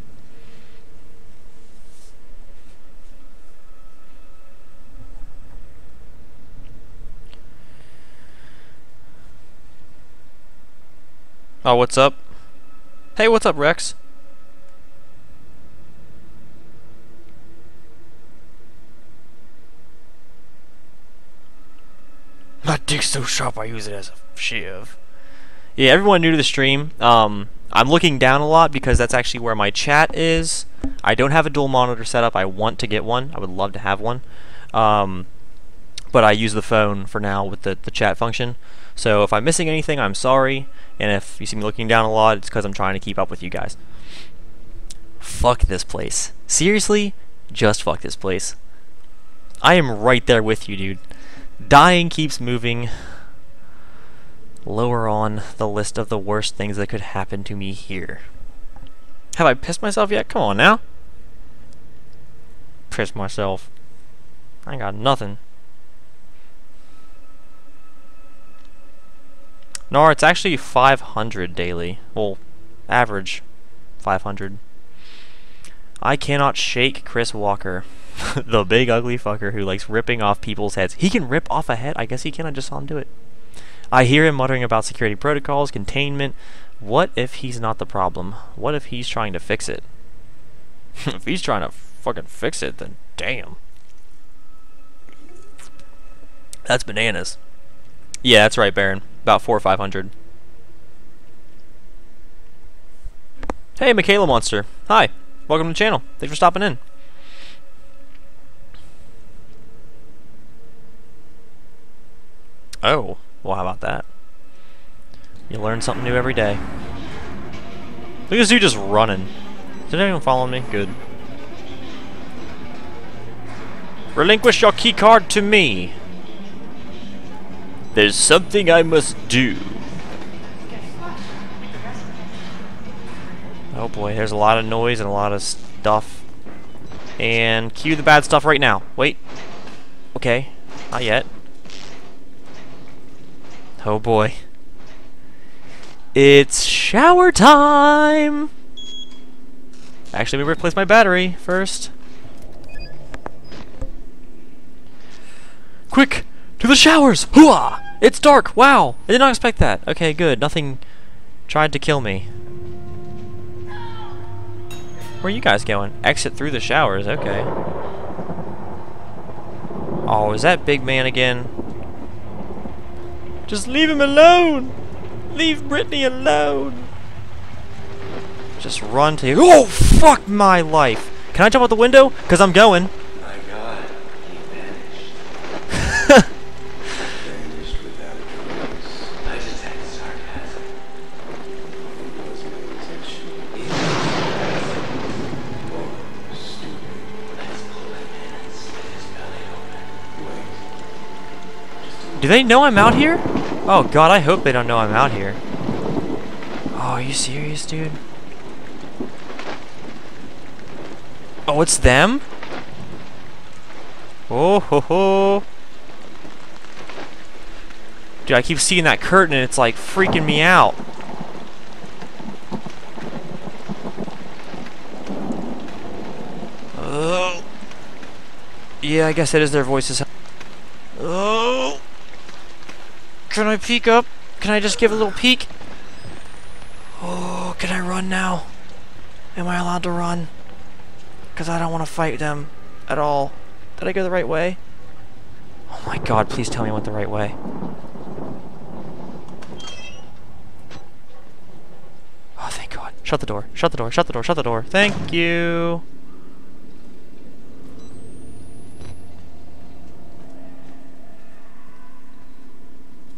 Oh, what's up? Hey, what's up, Rex? My dick's so sharp I use it as a shiv. Yeah, everyone new to the stream, um, I'm looking down a lot because that's actually where my chat is. I don't have a dual monitor setup. I want to get one. I would love to have one. Um, but I use the phone for now with the, the chat function. So if I'm missing anything, I'm sorry. And if you see me looking down a lot, it's because I'm trying to keep up with you guys. Fuck this place. Seriously? Just fuck this place. I am right there with you, dude. Dying keeps moving lower on the list of the worst things that could happen to me here. Have I pissed myself yet? Come on now. Pissed myself. I got nothing. No, it's actually 500 daily. Well, average. 500. I cannot shake Chris Walker. the big ugly fucker who likes ripping off people's heads. He can rip off a head? I guess he can. I just saw him do it. I hear him muttering about security protocols, containment. What if he's not the problem? What if he's trying to fix it? if he's trying to fucking fix it, then damn. That's bananas. Yeah, that's right, Baron. About four or five hundred. Hey, Michaela Monster. Hi. Welcome to the channel. Thanks for stopping in. Oh, well, how about that? You learn something new every day. Look at this dude just running. Did anyone follow me? Good. Relinquish your keycard to me. There's something I must do. Oh boy, there's a lot of noise and a lot of stuff. And cue the bad stuff right now. Wait. Okay. Not yet. Oh boy. It's shower time! Actually, let me replace my battery first. Quick! To the showers! Hooah! It's dark! Wow! I did not expect that. Okay, good. Nothing tried to kill me. Where are you guys going? Exit through the showers, okay. Oh, is that big man again? Just leave him alone! Leave Brittany alone! Just run to Oh, fuck my life! Can I jump out the window? Because I'm going. My God, he vanished Do they know I'm out here? Oh god, I hope they don't know I'm out here. Oh, are you serious, dude? Oh, it's them? Oh ho ho. Dude, I keep seeing that curtain and it's like freaking me out. Oh. Yeah, I guess it is their voices. Oh. Can I peek up? Can I just give a little peek? Oh, can I run now? Am I allowed to run? Because I don't want to fight them at all. Did I go the right way? Oh my god, please tell me I went the right way. Oh, thank god. Shut the door. Shut the door. Shut the door. Shut the door. Thank you.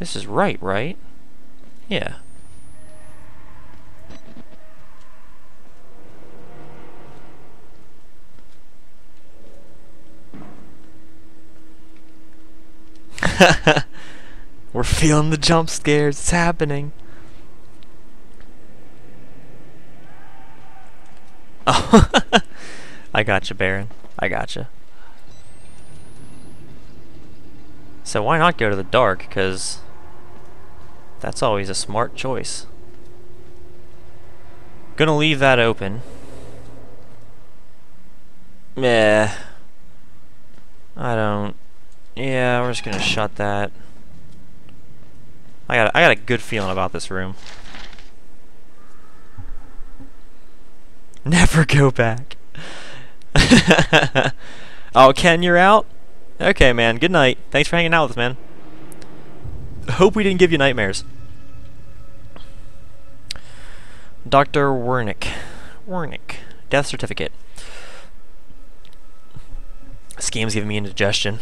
This is right, right? Yeah. We're feeling the jump scares. It's happening. Oh, I gotcha, Baron. I gotcha. So why not go to the dark? Because that's always a smart choice. Gonna leave that open. Meh. I don't. Yeah, we're just gonna shut that. I got I got a good feeling about this room. Never go back. oh, Ken, you're out? Okay, man. Good night. Thanks for hanging out with us, man. Hope we didn't give you nightmares. Dr. Wernick. Wernick. Death certificate. This game's giving me indigestion.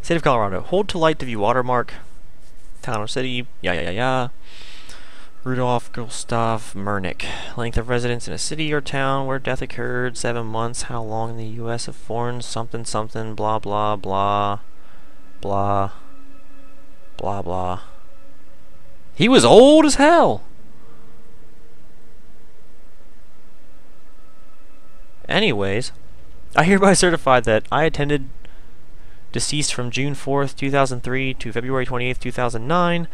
State of Colorado. Hold to light to view watermark. Town or city. Yeah, yeah, yeah, yeah. Rudolph Gustav Wernick. Length of residence in a city or town where death occurred. Seven months. How long in the U.S. of foreign something something. Blah, blah, blah. Blah. Blah, blah. He was old as hell. Anyways, I hereby certify that I attended deceased from June 4th, 2003 to February 28th, 2009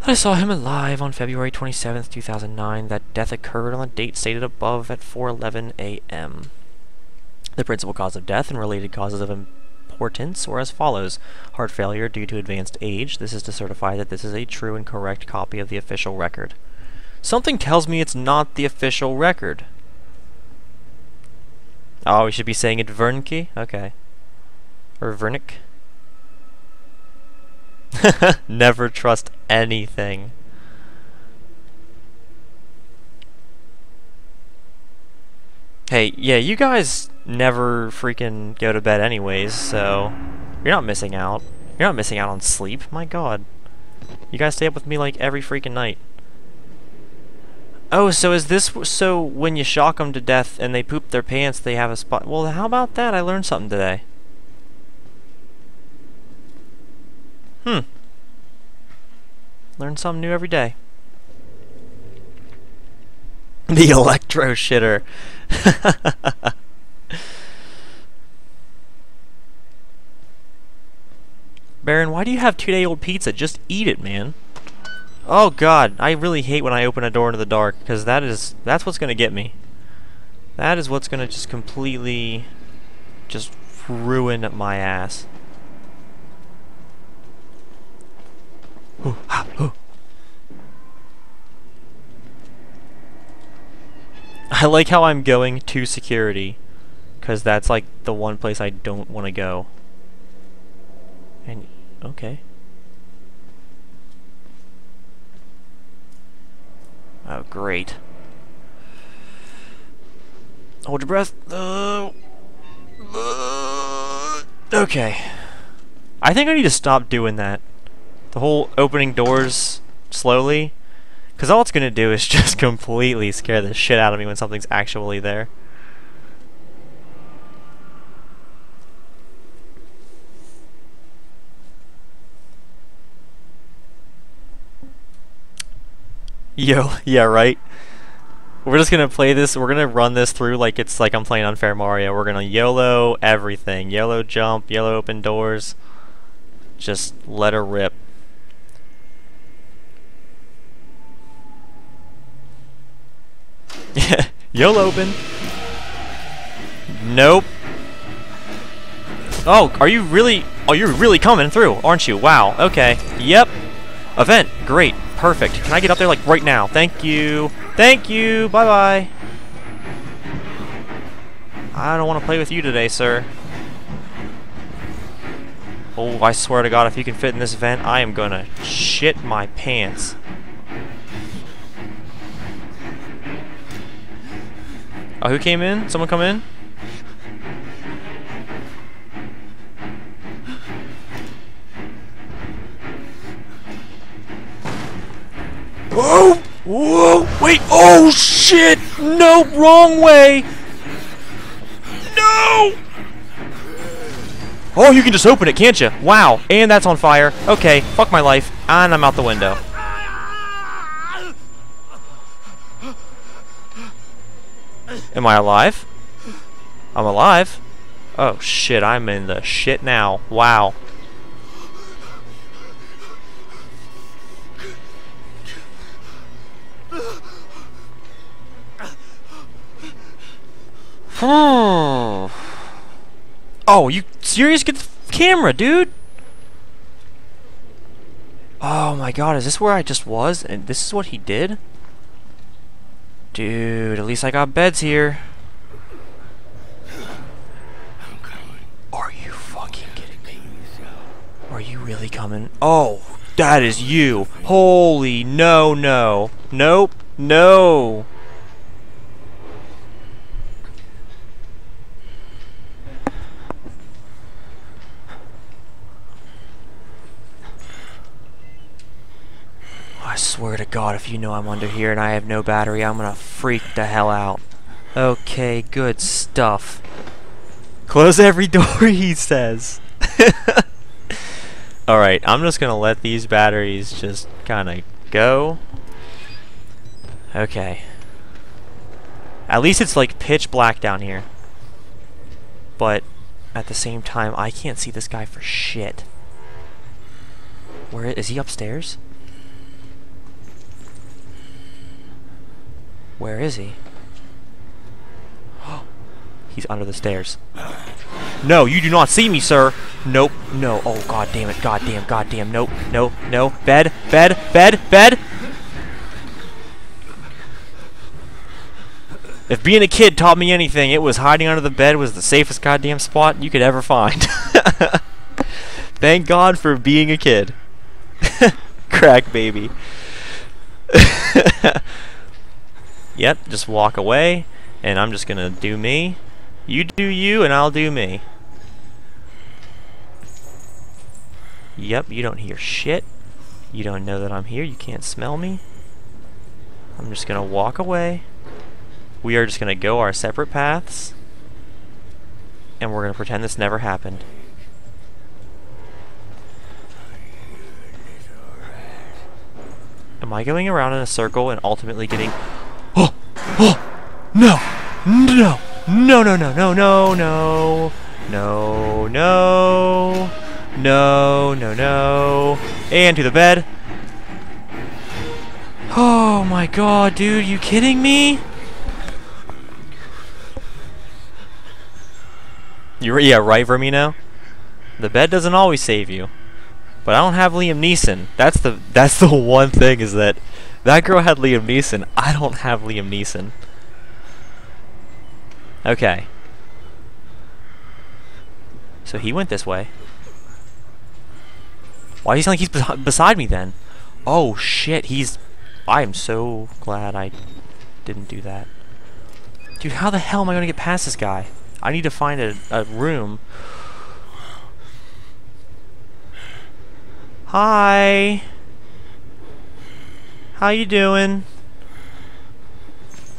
that I saw him alive on February 27th, 2009. That death occurred on the date stated above at 4:11 a.m. The principal cause of death and related causes of importance were as follows: heart failure due to advanced age. This is to certify that this is a true and correct copy of the official record. Something tells me it's not the official record. Oh, we should be saying it Vernke? Okay. Or Vernick? Never trust anything. Hey, yeah, you guys never freaking go to bed anyways, so you're not missing out. You're not missing out on sleep. My god. You guys stay up with me like every freaking night. Oh, so is this so when you shock them to death and they poop their pants, they have a spot? Well, how about that? I learned something today. Hmm. Learn something new every day. The electro shitter. Baron, why do you have two-day-old pizza? Just eat it, man. Oh god, I really hate when I open a door into the dark, because that is, that's what's going to get me. That is what's going to just completely, just ruin my ass. Ooh, ah, ooh. I like how I'm going to security, because that's like the one place I don't want to go. Okay. Oh, great. Hold your breath. Uh, uh, okay. I think I need to stop doing that. The whole opening doors slowly. Because all it's going to do is just completely scare the shit out of me when something's actually there. Yo, yeah, right? We're just gonna play this, we're gonna run this through like it's like I'm playing Unfair Mario. We're gonna YOLO everything. YOLO jump, YOLO open doors. Just let her rip. Yeah, YOLO open. Nope. Oh, are you really... Oh, you're really coming through, aren't you? Wow, okay. Yep. Event, great. Perfect. Can I get up there, like, right now? Thank you. Thank you. Bye-bye. I don't want to play with you today, sir. Oh, I swear to God, if you can fit in this vent, I am gonna shit my pants. Oh, who came in? Someone come in? Whoa! Whoa! Wait! Oh shit! No! Wrong way! No! Oh, you can just open it, can't you? Wow! And that's on fire. Okay, fuck my life. And I'm out the window. Am I alive? I'm alive? Oh shit, I'm in the shit now. Wow. Oh, you serious? Get the camera, dude! Oh my god, is this where I just was? And this is what he did? Dude, at least I got beds here. Are you fucking kidding me? Are you really coming? Oh, that is you. Holy no, no. Nope. No. I swear to God, if you know I'm under here and I have no battery, I'm gonna freak the hell out. Okay, good stuff. Close every door, he says. Alright, I'm just gonna let these batteries just kinda go. Okay. At least it's like pitch black down here. But at the same time, I can't see this guy for shit. Where is he upstairs? Where is he? He's under the stairs. No, you do not see me, sir. Nope. No. Oh, god damn it. God damn. God damn. Nope. No. No. Bed. Bed. Bed. Bed. If being a kid taught me anything, it was hiding under the bed was the safest goddamn spot you could ever find. Thank God for being a kid. Crack baby. yep, just walk away, and I'm just gonna do me. You do you, and I'll do me. Yep, you don't hear shit. You don't know that I'm here. You can't smell me. I'm just gonna walk away. We are just gonna go our separate paths. And we're gonna pretend this never happened. Am I going around in a circle and ultimately getting... Oh! Oh! No! No! No, no, no, no, no, no! No, no! No, no, no! And to the bed! Oh my god, dude, you kidding me? You're, yeah, right, Vermino? The bed doesn't always save you. But I don't have Liam Neeson. That's the that's the one thing is that that girl had Liam Neeson. I don't have Liam Neeson. Okay. So he went this way. Why do you sound like he's bes beside me then? Oh shit, he's... I am so glad I didn't do that. Dude, how the hell am I going to get past this guy? I need to find a, a room Hi. How you doing?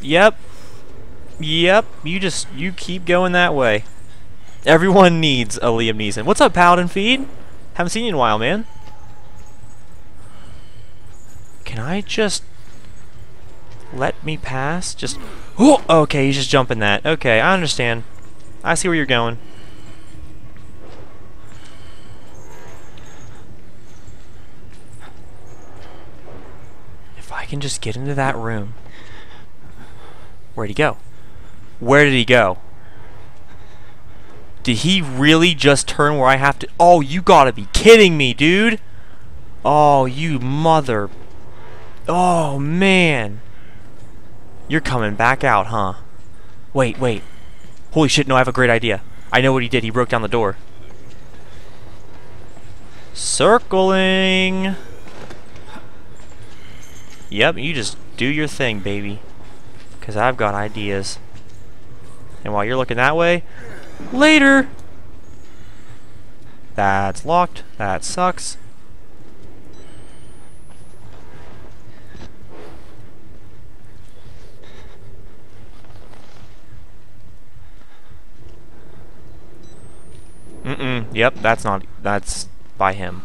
Yep. Yep. You just you keep going that way. Everyone needs a Liam Neeson. What's up, Paladin Feed? Haven't seen you in a while, man. Can I just let me pass? Just oh, okay. He's just jumping that. Okay, I understand. I see where you're going. I can just get into that room. Where'd he go? Where did he go? Did he really just turn where I have to... Oh, you gotta be kidding me, dude! Oh, you mother... Oh, man! You're coming back out, huh? Wait, wait. Holy shit, no, I have a great idea. I know what he did. He broke down the door. Circling! Yep, you just do your thing, baby. Because I've got ideas. And while you're looking that way, later! That's locked. That sucks. Mm-mm. Yep, that's not... That's by him.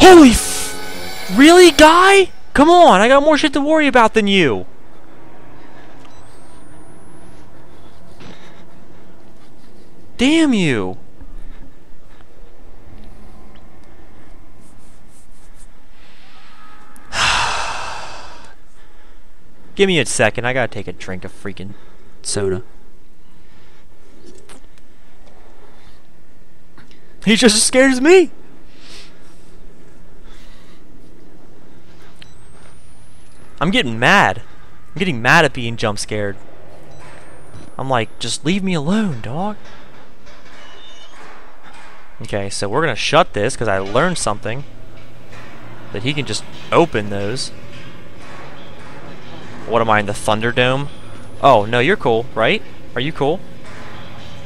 Holy f- Really, guy? Come on, I got more shit to worry about than you. Damn you. Give me a second, I gotta take a drink of freaking soda. He just as scared as me. I'm getting mad. I'm getting mad at being jump scared. I'm like, just leave me alone, dog. Okay, so we're gonna shut this because I learned something. That he can just open those. What am I in the Thunderdome? Oh, no, you're cool, right? Are you cool?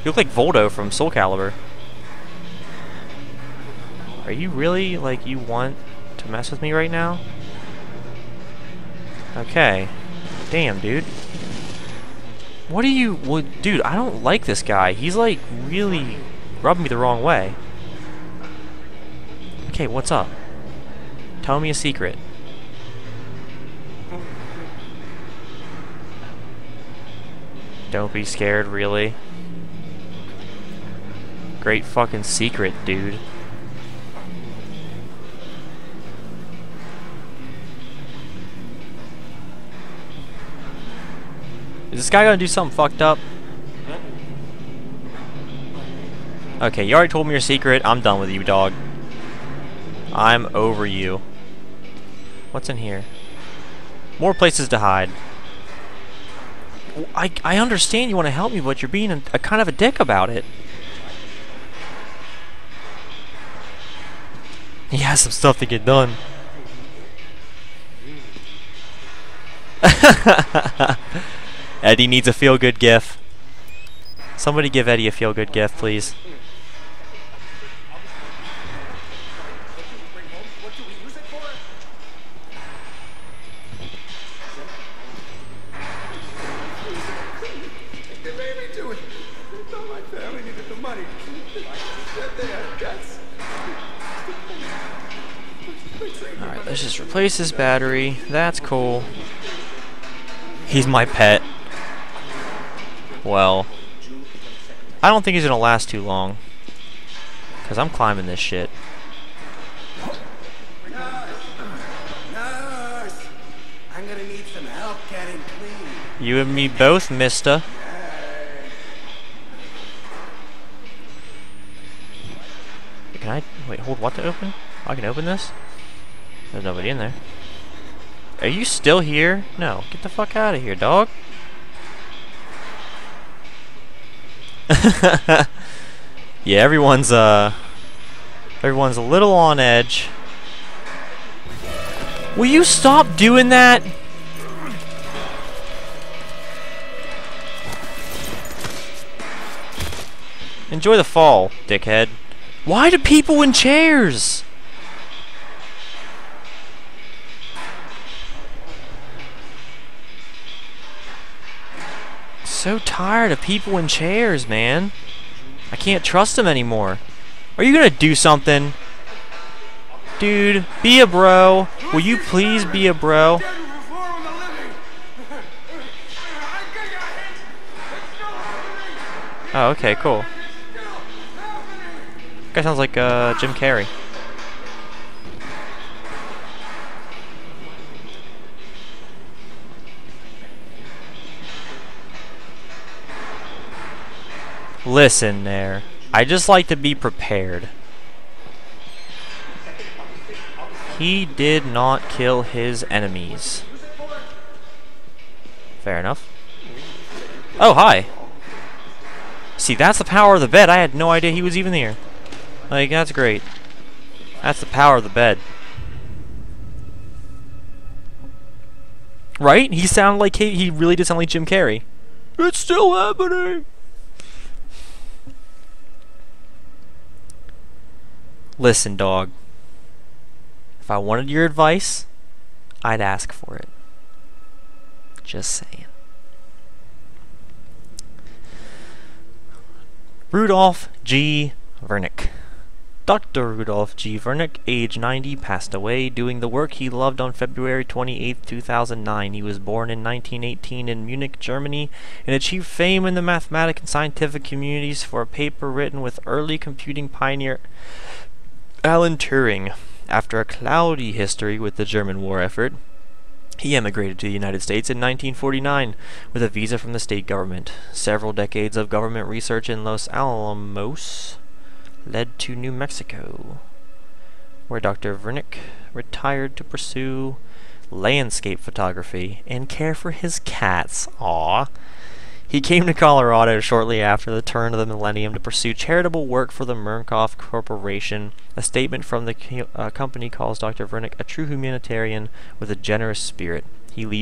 You look like Voldo from Soul Calibur. Are you really, like, you want to mess with me right now? Okay. Damn, dude. What are you... Well, dude, I don't like this guy. He's, like, really rubbing me the wrong way. Okay, what's up? Tell me a secret. Don't be scared, really. Great fucking secret, dude. Is this guy gonna do something fucked up? Okay, you already told me your secret. I'm done with you, dog. I'm over you. What's in here? More places to hide. I, I understand you want to help me, but you're being a, a kind of a dick about it. He has some stuff to get done. Eddie needs a feel-good gif. Somebody give Eddie a feel-good gif, please. Alright, let's just replace this battery. That's cool. He's my pet. Well, I don't think he's gonna last too long. Because I'm climbing this shit. You and me both, mister. Can I wait? Hold what to open? I can open this. There's nobody in there. Are you still here? No, get the fuck out of here, dog. yeah, everyone's uh, everyone's a little on edge. Will you stop doing that? Enjoy the fall, dickhead. Why do people in chairs? So tired of people in chairs, man. I can't trust them anymore. Are you gonna do something? Dude, be a bro. Will you please be a bro? Oh, okay, cool. Guy sounds like uh, Jim Carrey. Listen there. I just like to be prepared. He did not kill his enemies. Fair enough. Oh, hi. See, that's the power of the bed. I had no idea he was even here. Like, that's great. That's the power of the bed. Right? He sounded like he, he really did sound like Jim Carrey. It's still happening. Listen, dog. If I wanted your advice, I'd ask for it. Just saying. Rudolph G. Vernick. Dr. Rudolph G. Vernick, age 90, passed away doing the work he loved on February 28, 2009. He was born in 1918 in Munich, Germany, and achieved fame in the mathematic and scientific communities for a paper written with early computing pioneer Alan Turing. After a cloudy history with the German war effort, he emigrated to the United States in 1949 with a visa from the state government. Several decades of government research in Los Alamos led to New Mexico, where Dr. Vernick retired to pursue landscape photography and care for his cats. Aww. He came to Colorado shortly after the turn of the millennium to pursue charitable work for the Murkoff Corporation. A statement from the uh, company calls Dr. Vernick a true humanitarian with a generous spirit. He leads